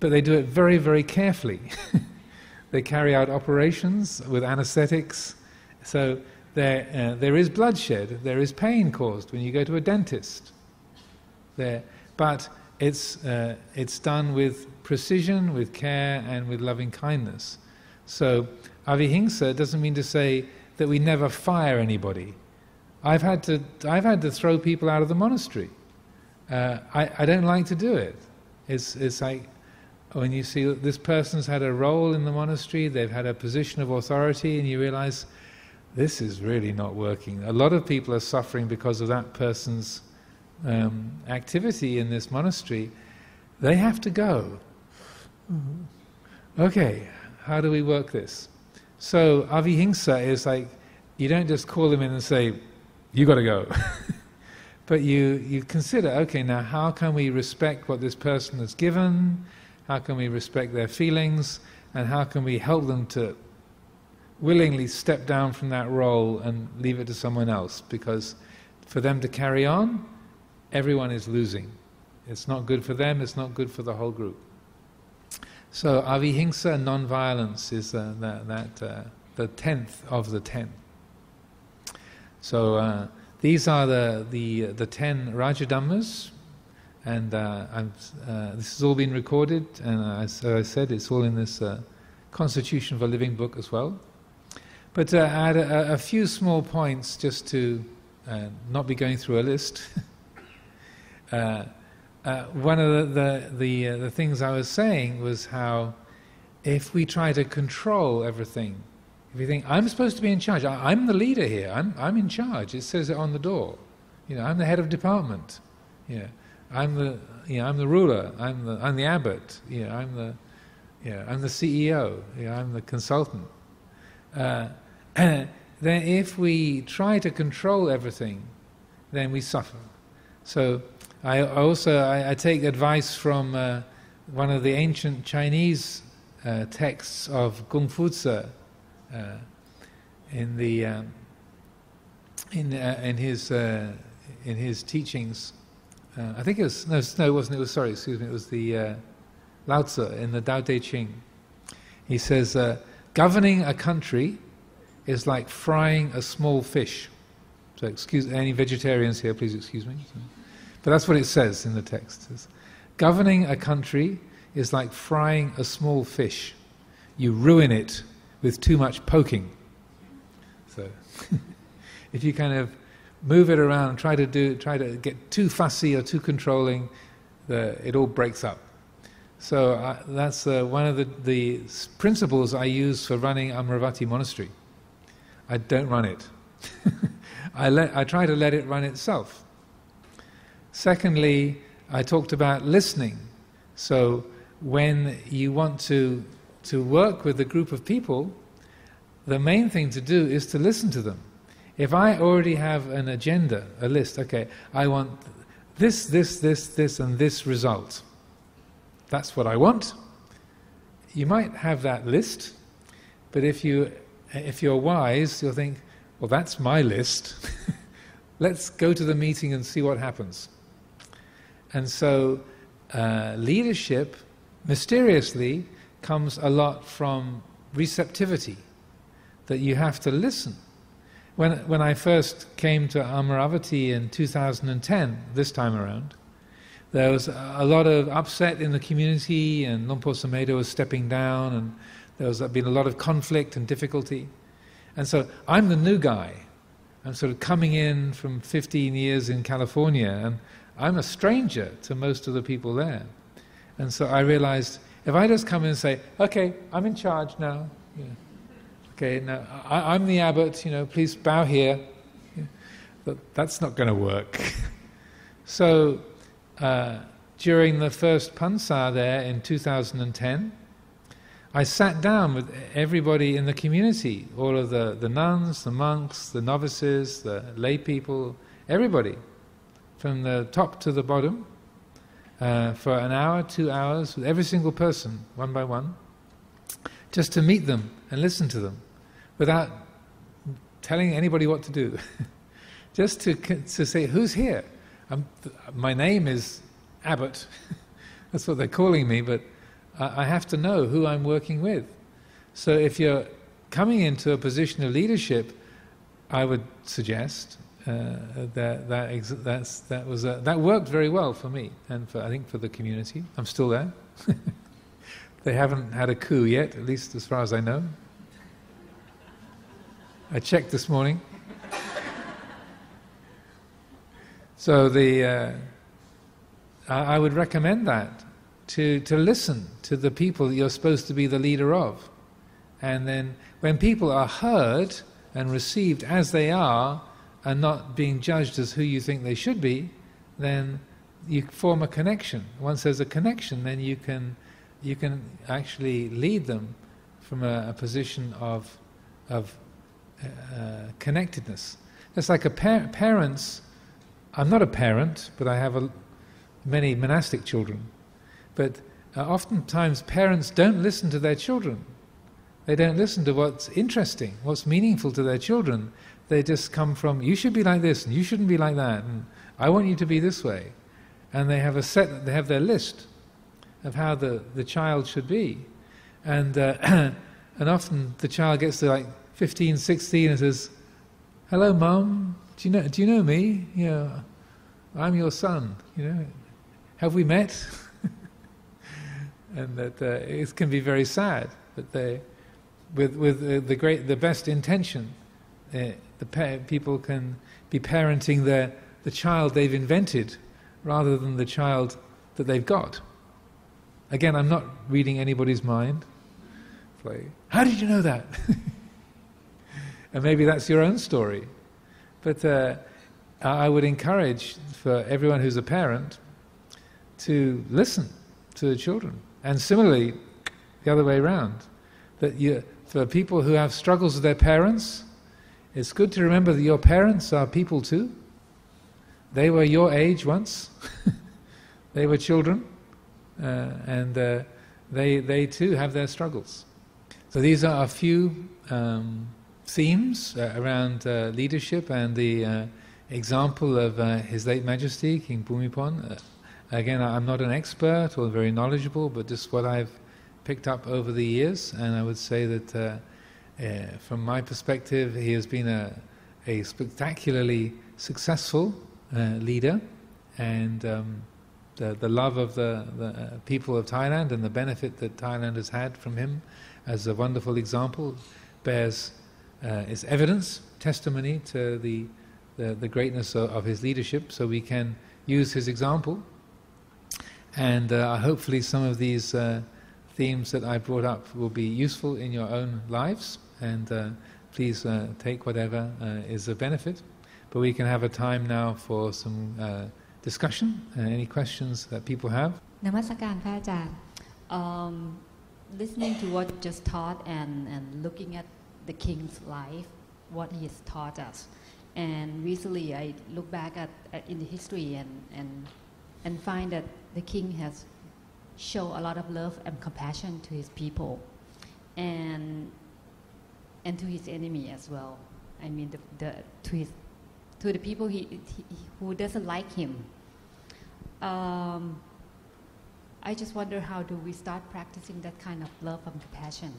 but they do it very, very carefully. they carry out operations with anesthetics, so there, uh, there is bloodshed, there is pain caused when you go to a dentist. There, but it's, uh, it's done with precision, with care, and with loving kindness. So, avihingsa doesn't mean to say that we never fire anybody. I've had to, I've had to throw people out of the monastery. Uh, I, I don't like to do it. It's, it's like when you see this person's had a role in the monastery, they've had a position of authority, and you realize this is really not working. A lot of people are suffering because of that person's um, activity in this monastery. They have to go. Okay, how do we work this? So avihingsa is like you don't just call them in and say, "You got to go," but you you consider, okay, now how can we respect what this person has given? How can we respect their feelings? And how can we help them to willingly step down from that role and leave it to someone else? Because for them to carry on, everyone is losing. It's not good for them, it's not good for the whole group. So avihingsa, non-violence, is uh, that, that uh, the tenth of the ten. So uh, these are the the the ten Rajadhammas, and uh, uh, this has all been recorded. And uh, as I said, it's all in this Constitution of a Living book as well. But add a, a, few small points just to not be going through a list. uh, one of the the the, uh, the, things I was saying was how if we try to control everything, if you think I'm supposed to be in charge, I, am the leader here. I'm I'm in charge. It says it on the door. You know, I'm the head of department. Yeah, I'm the know, I'm the ruler. I'm the I'm the abbot. Know, I'm the yeah, I'm the CEO. Yeah, I'm the consultant. Uh, then if we try to control everything, then we suffer. So I also I, I take advice from uh, one of the ancient Chinese uh, texts of Fu uh, in the um, in uh, in his uh, in his teachings. I think it was no, no, it wasn't. It was sorry, excuse me. It was the uh, Lao Tzu in the Tao Te Ching. He says, "Governing a country is like frying a small fish." So, excuse any vegetarians here, please excuse me. So. But that's what it says in the text. Governing a country is like frying a small fish. You ruin it with too much poking. So, if you kind of move it around try to do, try to get too fussy or too controlling, the, it all breaks up. So uh, that's uh, one of the, the principles I use for running Amaravati Monastery. I don't run it. I, let, I try to let it run itself. Secondly, I talked about listening. So when you want to, to work with a group of people, the main thing to do is to listen to them. If I already have an agenda, a list, okay, I want this, this, this, this, and this result. That's what I want. You might have that list, but if, you, if you're wise, you'll think, well, that's my list. Let's go to the meeting and see what happens. And so, uh, leadership, mysteriously, comes a lot from receptivity, that you have to listen. When, when I first came to Amaravati in 2010, this time around, there was a lot of upset in the community, and Luang Por Sumedho was stepping down, and there was been a lot of conflict and difficulty. And so I'm the new guy. I'm sort of coming in from 15 years in California, and I'm a stranger to most of the people there. And so I realized if I just come in and say, okay, I'm in charge now, yeah. okay, now I, am the abbot, you know, please bow here, yeah. but that's not going to work. so uh, during the first Pansa there in 2010, I sat down with everybody in the community, all of the, the nuns, the monks, the novices, the lay people, everybody from the top to the bottom uh, for an hour, two hours, with every single person, one by one, just to meet them and listen to them without telling anybody what to do. just to, to say, who's here? I'm, my name is Abbott. That's what they're calling me, but I, I have to know who I'm working with. So if you're coming into a position of leadership, I would suggest uh, that that that's, that was a, that worked very well for me and for, I think for the community. I'm still there. they haven't had a coup yet, at least as far as I know. I checked this morning. so the uh, I, I would recommend that to to listen to the people that you're supposed to be the leader of, and then when people are heard and received as they are and not being judged as who you think they should be, then you form a connection. Once there's a connection, then you can you can actually lead them from a, a position of of uh, connectedness. It's like a par- parents. I'm not a parent, but I have a, many monastic children. But uh, oftentimes parents don't listen to their children. They don't listen to what's interesting, what's meaningful to their children. They just come from, you should be like this, and you shouldn't be like that, and I want you to be this way. And they have a set, they have their list of how the, the child should be. And, uh, and often the child gets to like 15, 16 and says, Hello, Mum, do you know, do you know me? You know, I'm your son, you know. Have we met? and that uh, it can be very sad that they, with, with the, great, the best intention, uh, the pa- people can be parenting their, the child they've invented rather than the child that they've got. Again, I'm not reading anybody's mind. Like, how did you know that? and maybe that's your own story. But uh, I would encourage for everyone who's a parent to listen to the children. And similarly, the other way around. That you, for people who have struggles with their parents, it's good to remember that your parents are people too. They were your age once, they were children, uh, and uh, they, they too have their struggles. So these are a few um, themes uh, around uh, leadership and the uh, example of uh, His late Majesty, King Bhumibol. again, I'm not an expert or very knowledgeable, but just what I've picked up over the years, and I would say that uh, from my perspective, he has been a, a spectacularly successful uh, leader, and um, the, the love of the, the uh, people of Thailand and the benefit that Thailand has had from him as a wonderful example bears uh, is evidence, testimony to the, the, the greatness of, of, his leadership, so we can use his example. And uh, hopefully, some of these uh, themes that I brought up will be useful in your own lives and uh, please uh, take whatever uh, is a benefit. But we can have a time now for some uh, discussion. Uh, any questions that people have? Um, listening to what just taught and, and looking at the king's life, what he has taught us. And recently I look back at, at in the history and, and, and find that the king has show a lot of love and compassion to his people. And and to his enemy as well. I mean, the, the, to his to the people he, he who doesn't like him. Um, I just wonder how do we start practicing that kind of love and compassion.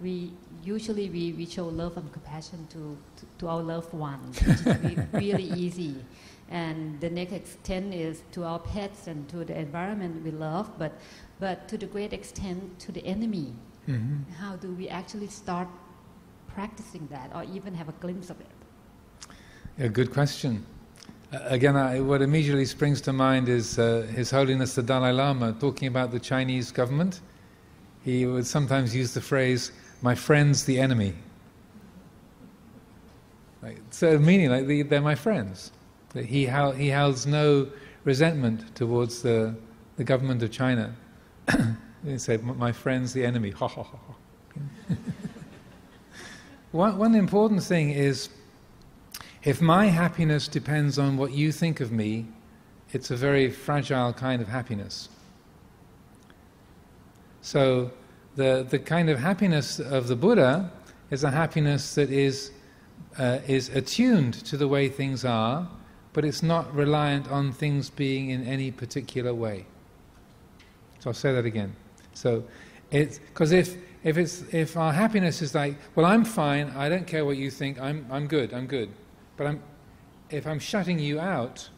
We usually we, we show love and compassion to, to, to our loved ones, which is really easy. And the next extent is to our pets and to the environment we love, but but to the great extent to the enemy. Mm-hmm. How do we actually start practicing that or even have a glimpse of it? Yeah, good question. Uh, again, I, what immediately springs to mind is uh, His Holiness the Dalai Lama talking about the Chinese government. He would sometimes use the phrase, my friends, the enemy. Like, so meaning like the, they're my friends. He, he holds no resentment towards the, the government of China. he said, my friends, the enemy. Ha ha ha ha. One, one important thing is if my happiness depends on what you think of me, it's a very fragile kind of happiness. So, the, the kind of happiness of the Buddha is a happiness that is, uh, is attuned to the way things are, but it's not reliant on things being in any particular way. So I'll say that again. So, it's because if if it's if our happiness is like, well, I'm fine. I don't care what you think. I'm I'm good. I'm good. But I'm if I'm shutting you out,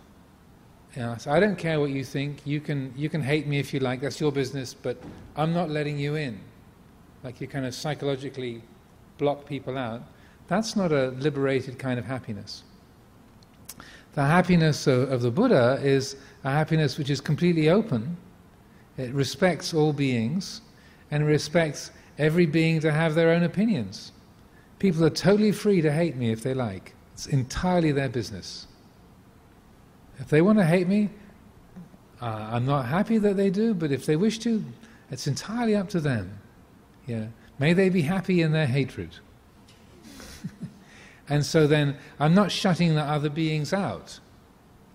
you know, so I don't care what you think. You can you can hate me if you like. That's your business. But I'm not letting you in. Like you kind of psychologically block people out. That's not a liberated kind of happiness. The happiness of, of the Buddha is a happiness which is completely open. It respects all beings and respects every being to have their own opinions. People are totally free to hate me if they like. It's entirely their business. If they want to hate me, uh, I'm not happy that they do, but if they wish to, it's entirely up to them. Yeah. May they be happy in their hatred. and so then I'm not shutting the other beings out.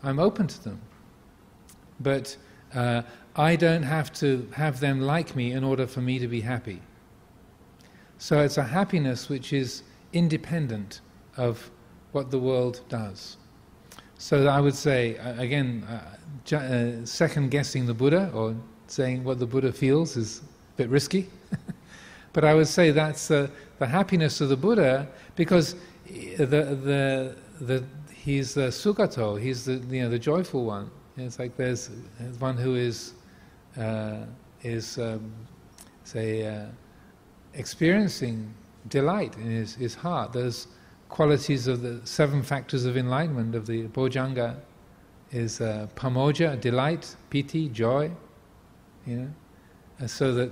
I'm open to them. But uh, I don't have to have them like me in order for me to be happy. So it's a happiness which is independent of what the world does. So I would say, uh, again, uh, uh, second guessing the Buddha or saying what the Buddha feels is a bit risky. but I would say that's uh, the happiness of the Buddha because the, the, the, he's the Sugato, he's the, you know, the joyful one. It's like there's one who is, uh, is um, say, uh, experiencing delight in his, his heart. Those qualities of the seven factors of enlightenment of the Bojjhanga is uh, pamojja, delight, piti, joy, you know, uh, so that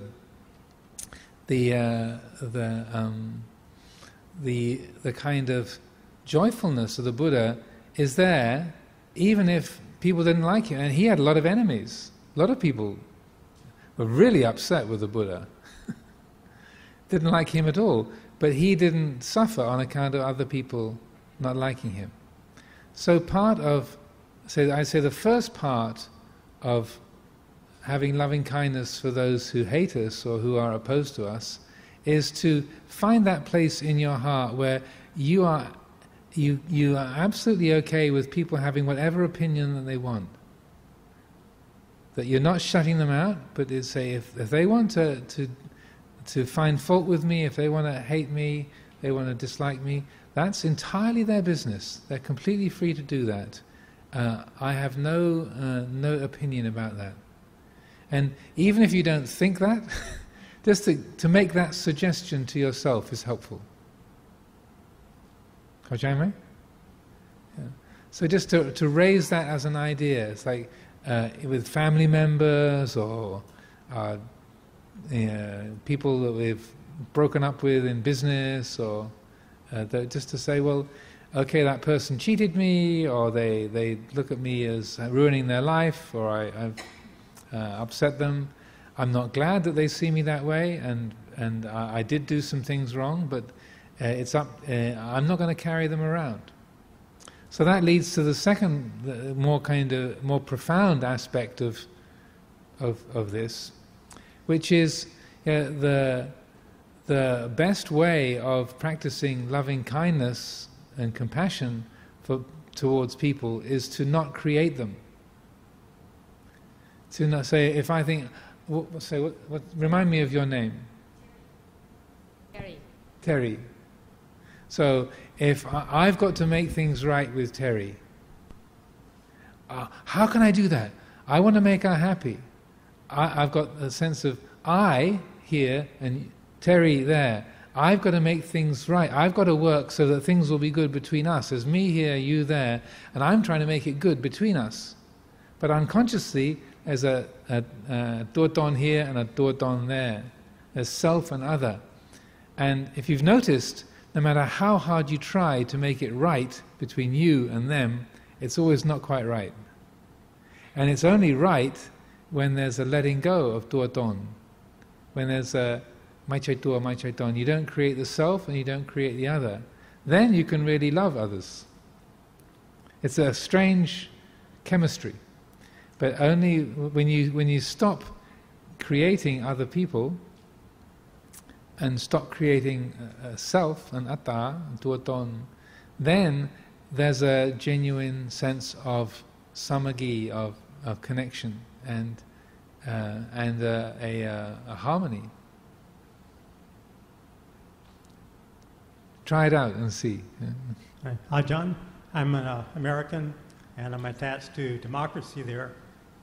the uh, the um, the the kind of joyfulness of the Buddha is there, even if people didn't like him, and he had a lot of enemies. A lot of people were really upset with the Buddha didn't like him at all, but he didn't suffer on account of other people not liking him. So part of, so I say the first part of having loving kindness for those who hate us or who are opposed to us is to find that place in your heart where you are you you are absolutely okay with people having whatever opinion that they want. That you're not shutting them out, but it's say if, if they want to, to to find fault with me, if they want to hate me, they want to dislike me, that's entirely their business. They're completely free to do that. Uh, I have no, uh, no opinion about that. And even if you don't think that, just to, to make that suggestion to yourself is helpful. Yeah. So just to, to raise that as an idea, it's like uh, with family members or uh, uh, people that we've broken up with in business, or uh, just to say, well, okay, that person cheated me, or they, they look at me as ruining their life, or I, have uh, upset them. I'm not glad that they see me that way, and, and I, I did do some things wrong, but uh, it's up, uh, I'm not going to carry them around. So that leads to the second, the more kind of more profound aspect of, of, of this, which is uh, the, the best way of practicing loving kindness and compassion for, towards people is to not create them. To not say, if I think, what, say, what, what, remind me of your name. Terry. Terry. So if I, have got to make things right with Terry, uh, how can I do that? I want to make her happy. I, I've got a sense of I here and Terry there. I've got to make things right. I've got to work so that things will be good between us. There's me here, you there, and I'm trying to make it good between us. But unconsciously, there's a, a, a here and a tuaton there. There's self and other. And if you've noticed, no matter how hard you try to make it right between you and them, it's always not quite right. And it's only right when there's a letting go of tuaton, when there's a mai chaitua, mai chaiton, you don't create the self and you don't create the other, then you can really love others. It's a strange chemistry. But only when you, when you stop creating other people and stop creating a self, an atta, tuaton, then there's a genuine sense of samaggi, of, of connection, and, uh, and uh, a, a, a harmony. Try it out and see. Hi, John. I'm an uh, American and I'm attached to democracy there,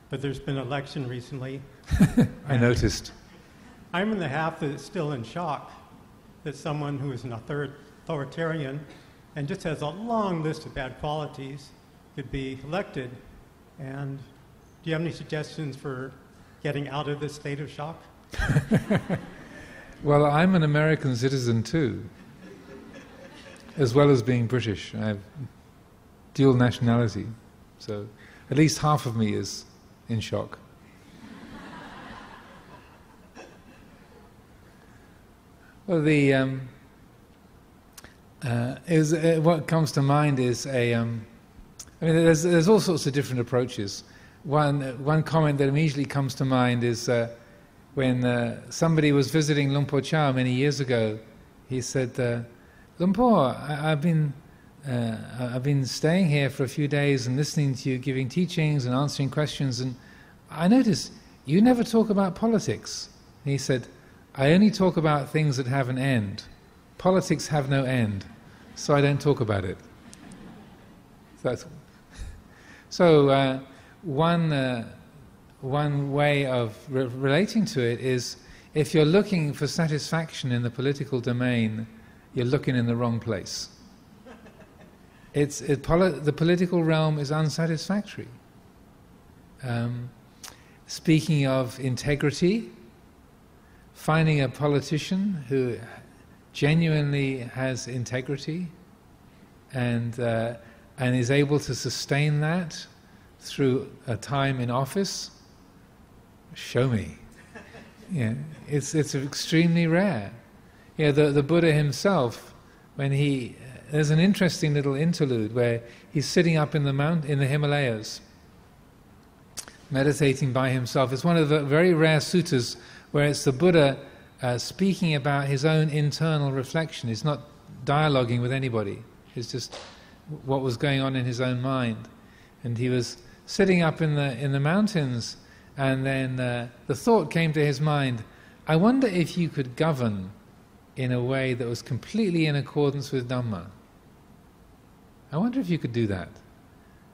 but there's been an election recently. I noticed. I'm in the half that's still in shock that someone who is an authoritarian and just has a long list of bad qualities could be elected. And do you have any suggestions for getting out of this state of shock? well, I'm an American citizen too, as well as being British. I have dual nationality, so at least half of me is in shock. well, the um, uh, is uh, what comes to mind is a. Um, I mean, there's there's all sorts of different approaches. One one comment that immediately comes to mind is uh, when uh, somebody was visiting Luang Por Chah many years ago. He said, uh, "Luang Por, I, have been." Uh, I've been staying here for a few days and listening to you giving teachings and answering questions, and I notice you never talk about politics. And he said, I only talk about things that have an end. Politics have no end, so I don't talk about it. That's so uh, one, uh, one way of re- relating to it is if you're looking for satisfaction in the political domain, you're looking in the wrong place. It's, it, poli- the political realm is unsatisfactory. Um, speaking of integrity, finding a politician who genuinely has integrity and, uh, and is able to sustain that through a time in office, show me. Yeah, it's, it's extremely rare. Yeah, the, the Buddha himself, when he, there's an interesting little interlude where he's sitting up in the mount, in the Himalayas, meditating by himself. It's one of the very rare suttas where it's the Buddha uh, speaking about his own internal reflection. He's not dialoguing with anybody. It's just what was going on in his own mind. And he was sitting up in the, in the mountains, and then uh, the thought came to his mind I wonder if you could govern in a way that was completely in accordance with Dhamma. I wonder if you could do that.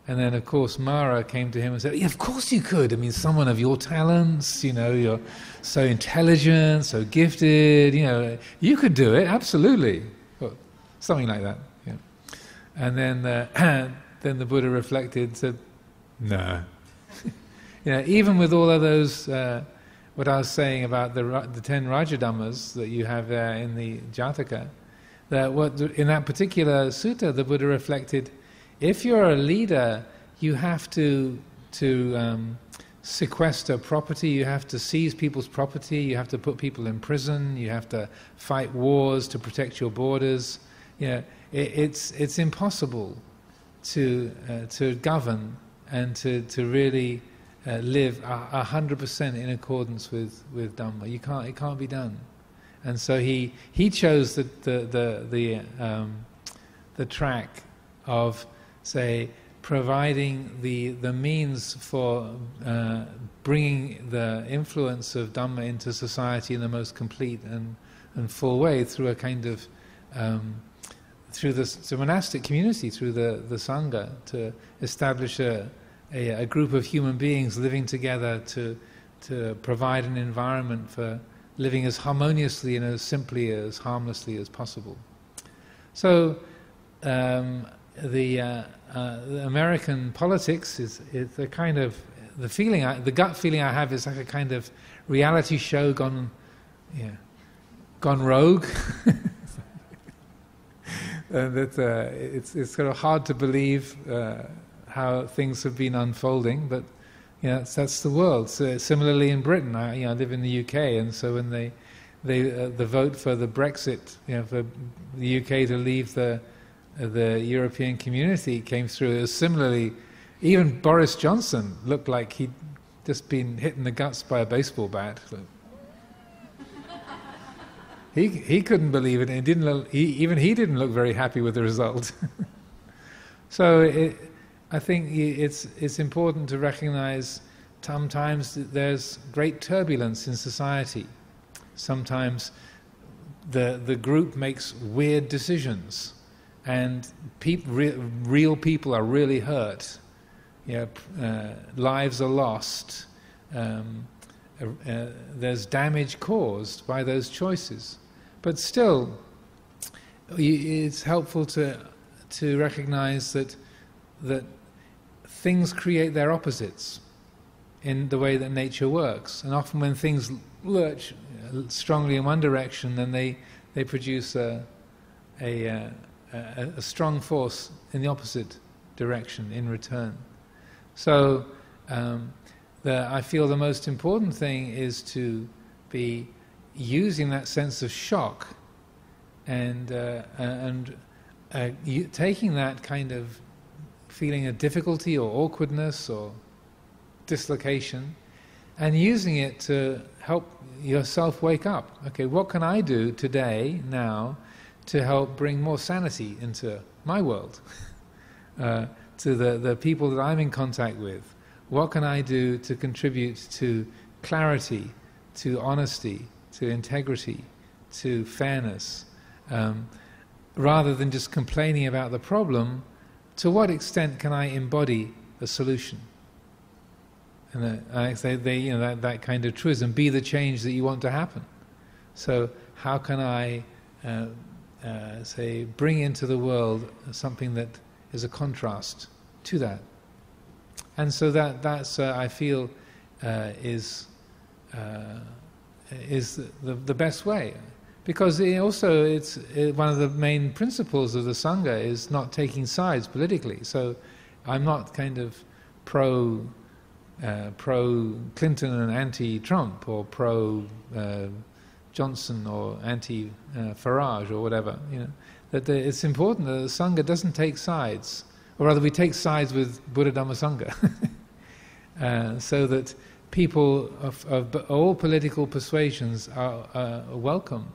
And then, of course, Mara came to him and said, yeah, Of course you could. I mean, someone of your talents, you know, you're so intelligent, so gifted, you know, you could do it, absolutely. Well, something like that. Yeah. And then, uh, then the Buddha reflected said, No. you know, even with all of those, uh, what I was saying about the, the ten Rajadhammas that you have there in the Jataka, that what, in that particular sutta, the Buddha reflected if you're a leader, you have to, to um, sequester property, you have to seize people's property, you have to put people in prison, you have to fight wars to protect your borders. You know, it, it's, it's impossible to, uh, to govern and to, to really uh, live a hundred percent in accordance with, with Dhamma. You can't, it can't be done. And so he, he chose the, the, the, the, um, the track of say, providing the, the means for uh, bringing the influence of Dhamma into society in the most complete and, and full way through a kind of um, through the, the, monastic community, through the, the Sangha, to establish a, a, a, group of human beings living together to, to provide an environment for living as harmoniously and as simply, as harmlessly as possible. So, um, the, uh, uh, the American politics is, is the kind of the feeling, I, the gut feeling I have is like a kind of reality show gone, yeah, gone rogue. and that uh, it's it's sort of hard to believe uh, how things have been unfolding, but you know, that's, the world. So similarly in Britain, I, you know, I live in the UK, and so when they they uh, the vote for the Brexit, you know, for the UK to leave the the European community came through. It was similarly, even Boris Johnson looked like he'd just been hit in the guts by a baseball bat. he, he couldn't believe it, and didn't look, he, even he didn't look very happy with the result. So it, I think it's, it's important to recognize sometimes that there's great turbulence in society. Sometimes the, the group makes weird decisions and peop, re, real people are really hurt. You know, uh, lives are lost. Um, uh, uh, there's damage caused by those choices. But still, it's helpful to, to recognize that, that things create their opposites in the way that nature works. And often when things lurch strongly in one direction, then they, they produce a, a, uh, a, a strong force in the opposite direction in return. So um, the, I feel the most important thing is to be using that sense of shock and, uh, and uh, taking that kind of feeling of difficulty or awkwardness or dislocation and using it to help yourself wake up. Okay, what can I do today, now, to help bring more sanity into my world, uh, to the, the people that I'm in contact with? What can I do to contribute to clarity, to honesty, to integrity, to fairness? Um, rather than just complaining about the problem, to what extent can I embody a solution? And uh, they, they, you know, that, that kind of truism, be the change that you want to happen. So how can I, uh, uh, say, bring into the world something that is a contrast to that? And so that, that's, uh, I feel, uh, is, uh, is the, the best way. Because also, it's it, one of the main principles of the Sangha is not taking sides politically. So I'm not kind of pro uh, pro Clinton and anti Trump, or pro uh, Johnson or anti uh, Farage, or whatever. You know, that the, it's important that the Sangha doesn't take sides, or rather, we take sides with Buddha Dhamma Sangha, uh, so that people of, of, all political persuasions are, welcome,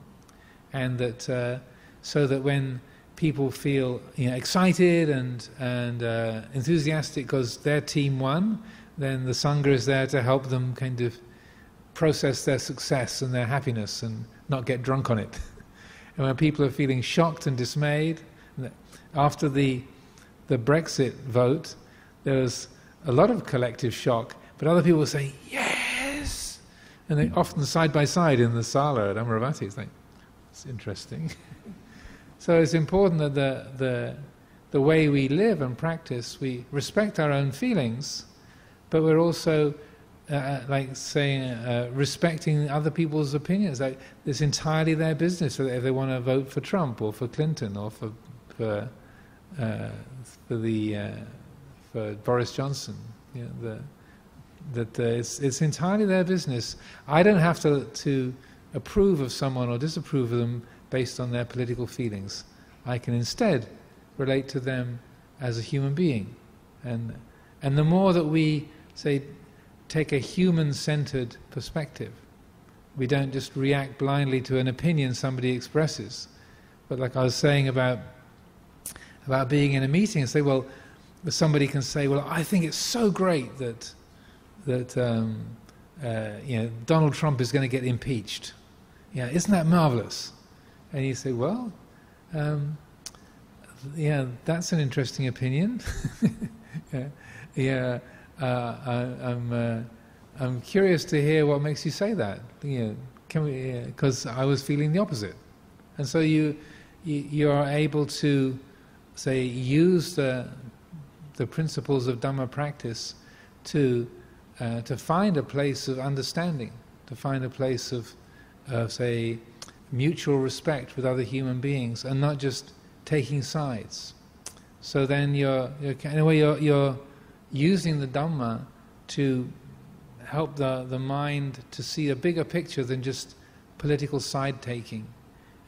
and that uh, so that when people feel you know, excited and and uh, enthusiastic because their team won then the Sangha is there to help them kind of process their success and their happiness and not get drunk on it. and when people are feeling shocked and dismayed, after the, the Brexit vote, there was a lot of collective shock, but other people were saying, yes! And they often side by side in the sala at Amaravati. It's like, it's interesting. so it's important that the, the, the way we live and practice, we respect our own feelings but we're also uh, uh, like saying uh, respecting other people's opinions. Like it's entirely their business so if they want to vote for Trump or for Clinton or for for, uh, for the uh, for Boris Johnson. You know, the, that uh, it's, it's entirely their business. I don't have to to approve of someone or disapprove of them based on their political feelings. I can instead relate to them as a human being, and and the more that we say, take a human centered perspective. We don't just react blindly to an opinion somebody expresses. But like I was saying about, about being in a meeting and say, well, somebody can say, well, I think it's so great that, that um, uh, you know, Donald Trump is going to get impeached. Yeah, isn't that marvelous? And you say, well, um, yeah, that's an interesting opinion. yeah, yeah uh, I, am uh, I'm curious to hear what makes you say that. We? Because I was feeling the opposite, and so you, you you are able to say use the the principles of Dhamma practice to uh, to find a place of understanding, to find a place of, of say mutual respect with other human beings, and not just taking sides. So then you're, you're in a way you're, you're using the Dhamma to help the, the mind to see a bigger picture than just political side taking.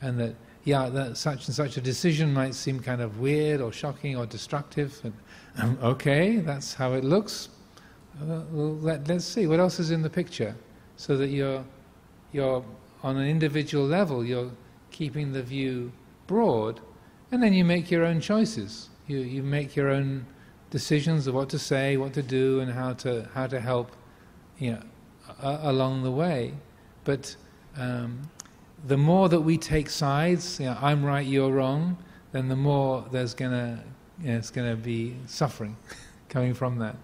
And that, yeah, that such and such a decision might seem kind of weird or shocking or destructive. And, um, okay, that's how it looks. Uh, well, let, us see, what else is in the picture? So that you're, you're, on an individual level, you're keeping the view broad, and then you make your own choices. You, you make your own decisions of what to say, what to do, and how to, how to help you know, a- along the way. But um, the more that we take sides, you know, I'm right, you're wrong, then the more there's gonna, you know, it's gonna be suffering coming from that.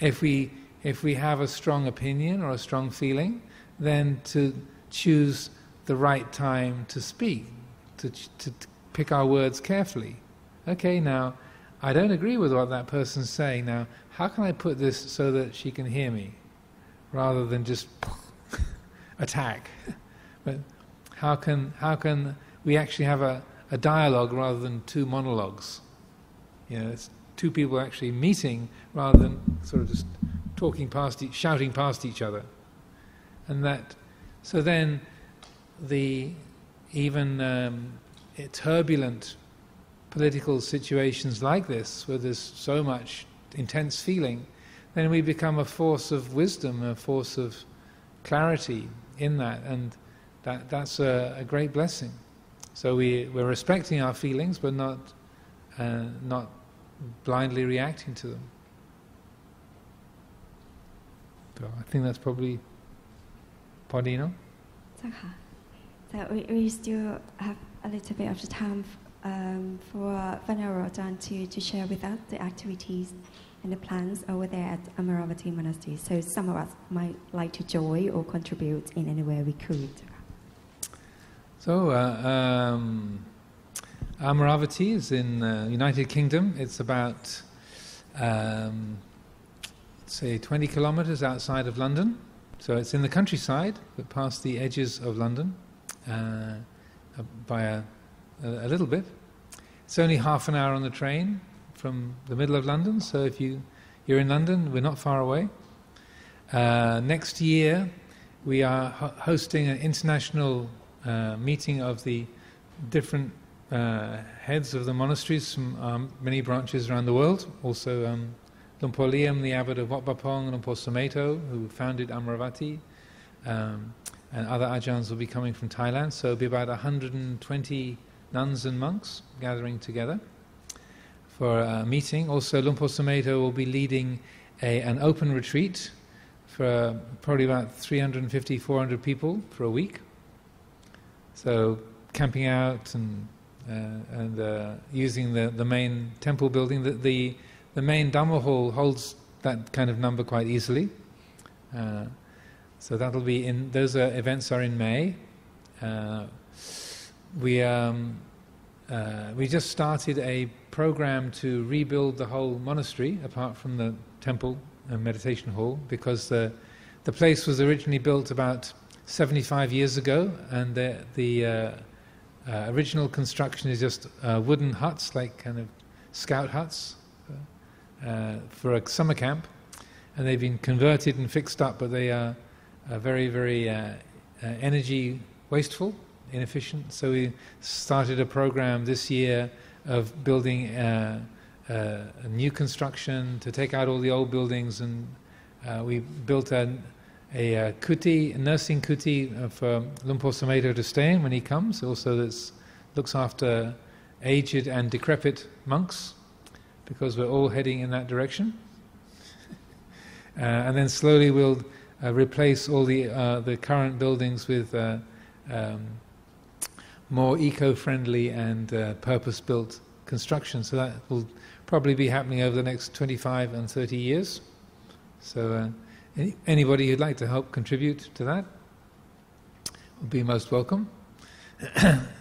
If we if we have a strong opinion or a strong feeling, then to choose the right time to speak, to, to, pick our words carefully. Okay, now I don't agree with what that person's saying. Now, how can I put this so that she can hear me, rather than just attack? but how can how can we actually have a, a dialogue rather than two monologues? You know, it's two people actually meeting rather than sort of just talking past each, shouting past each other, and that. So then, the even um, turbulent political situations like this, where there's so much intense feeling, then we become a force of wisdom, a force of clarity in that, and that, that's a, a great blessing. So we, we're respecting our feelings, but not, uh, not blindly reacting to them. So I think that's probably Podino. เจ้าค่ะ So we, we still have a little bit of the time um, for Venerable John to, to share with us the activities and the plans over there at Amaravati Monastery. So some of us might like to join or contribute in any way we could. So, uh, um, Amaravati is in uh, United Kingdom. It's about, um, say, 20 kilometers outside of London. So it's in the countryside, but past the edges of London uh, by a, a, little bit. It's only half an hour on the train from the middle of London. So if you you're in London, we're not far away. Uh, next year, we are ho- hosting an international uh, meeting of the different uh, heads of the monasteries from um, many branches around the world. Also, um, Luang Por Liem, the abbot of Wat Pah Pong, Luang Por Sumedho, who founded Amaravati, um, and other ajahns will be coming from Thailand. So it'll be about 120 nuns and monks gathering together for a meeting. Also, Luang Por Sumedho will be leading a, an open retreat for probably about 350, 400 people for a week. So camping out and uh, and uh, using the, the main temple building. The, the, the main Dhamma hall holds that kind of number quite easily. Uh, so that'll be in, those are, events are in May. Uh, we, um, uh, we just started a program to rebuild the whole monastery apart from the temple and meditation hall because the, the place was originally built about 75 years ago and the, the uh, uh, original construction is just uh, wooden huts, like kind of scout huts, uh, for a summer camp, and they've been converted and fixed up, but they are very, very uh, uh, energy wasteful, inefficient. So we started a program this year of building uh, a new construction to take out all the old buildings, and we built a a uh, kuti, a nursing kuti uh, for Luang Por Sumedho to stay in when he comes, also that looks after aged and decrepit monks, because we're all heading in that direction. uh, and then slowly we'll uh, replace all the, uh, the current buildings with uh, um, more eco-friendly and purpose-built construction. So that will probably be happening over the next 25 and 30 years. So any, anybody who'd like to help contribute to that would be most welcome.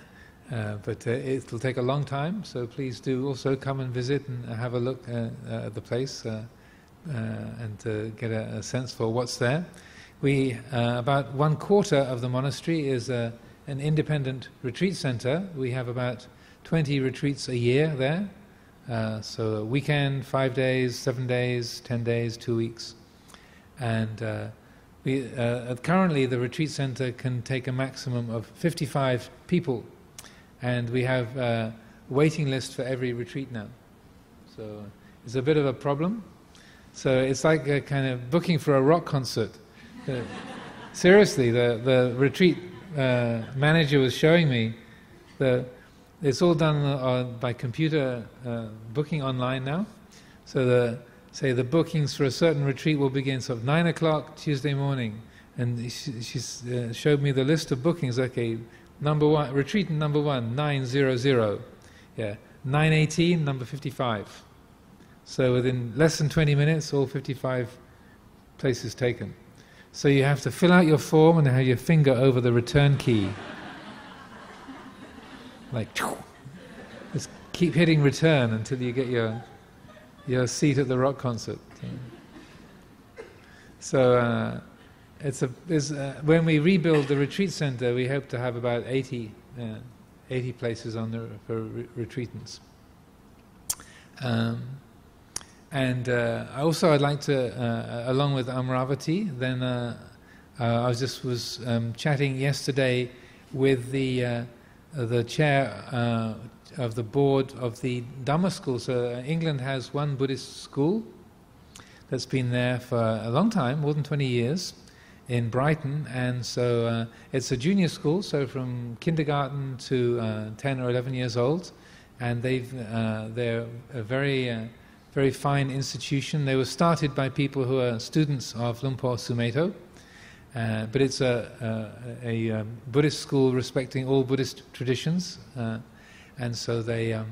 uh, but uh, it'll take a long time, so please do also come and visit and have a look uh, uh at the place uh, and get a, a, sense for what's there. We about one quarter of the monastery is an independent retreat center. We have about 20 retreats a year there. so a weekend, five days, seven days, ten days, two weeks. And we, currently, the retreat center can take a maximum of 55 people, and we have a waiting list for every retreat now. So it's a bit of a problem. So it's like a kind of booking for a rock concert. Uh, seriously, the, the retreat uh, manager was showing me that it's all done uh, by computer uh, booking online now. So the say the bookings for a certain retreat will begin sort of nine o'clock Tuesday morning, and she, she uh, showed me the list of bookings. Okay, number one retreat number one nine zero zero, yeah, nine eighteen number fifty five. So within less than twenty minutes, all fifty five places taken. So you have to fill out your form and have your finger over the return key. like, just keep hitting return until you get your your seat at the rock concert. So uh, it's a, it's, uh, when we rebuild the retreat center, we hope to have about 80, uh, 80 places on the, for re- retreatants. Um, and uh, also, I'd like to, uh, along with Amaravati, then uh, I was just was um, chatting yesterday with the the chair of the board of the Dhamma school. So uh, England has one Buddhist school that's been there for a long time, more than 20 years, in Brighton. And so uh, it's a junior school, so from kindergarten to uh, 10 or 11 years old. And they've, uh, they're a very, uh, very fine institution. They were started by people who are students of Luang Por Sumedho. Uh, but it's a, a, a, um, Buddhist school respecting all Buddhist traditions. Uh, and so they um,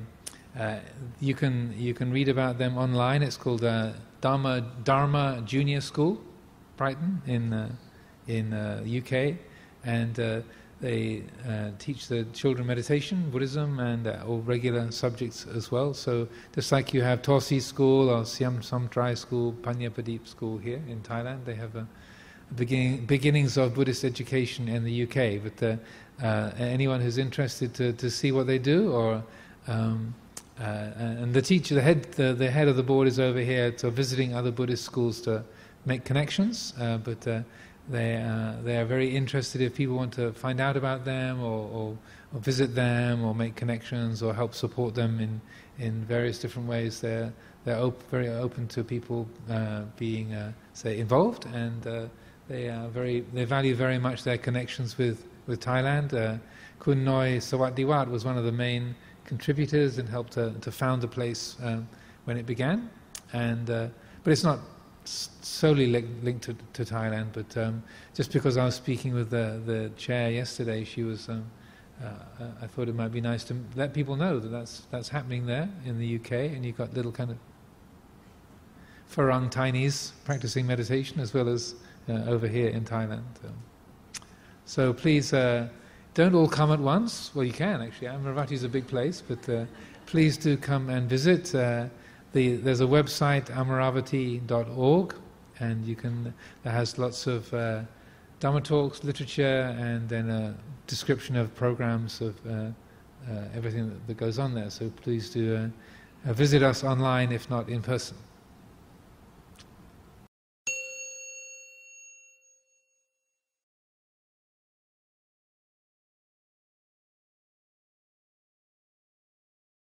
you can you can read about them online. It's called Dharma Dharma Junior School, Brighton in uh, in UK, uh, and uh, they uh, teach the children meditation, Buddhism, and all regular subjects as well. So just like you have Thawsi School or Siam Samtrai School, Panyaprateep School here in Thailand, they have a beginning, beginnings of Buddhist education in the UK. But uh, anyone who's interested to, to see what they do, or um, uh, and the teacher, the head, the, the, head of the board is over here, to visiting other Buddhist schools to make connections. Uh, but uh, they uh, they are very interested if people want to find out about them, or, or, or, visit them, or make connections, or help support them in in various different ways. They're they're op- very open to people uh, being say involved, and they are very they value very much their connections with with Thailand. Uh, Kun Noi Sawat was one of the main contributors and helped to, to found the place um, when it began. And, uh, but it's not solely li- linked to, to, Thailand, but um, just because I was speaking with the, the chair yesterday, she was, um, uh, I thought it might be nice to let people know that that's, that's happening there in the UK, and you've got little kind of Farang Tainis practicing meditation as well as uh, over here in Thailand. Um, so please uh, don't all come at once. Well, you can actually. Amaravati is a big place, but uh, please do come and visit. Uh, the, there's a website, amaravati.org, and you can. That has lots of uh, Dhamma talks, literature, and then a description of programs of uh, uh, everything that, that, goes on there. So please do uh, visit us online, if not in person.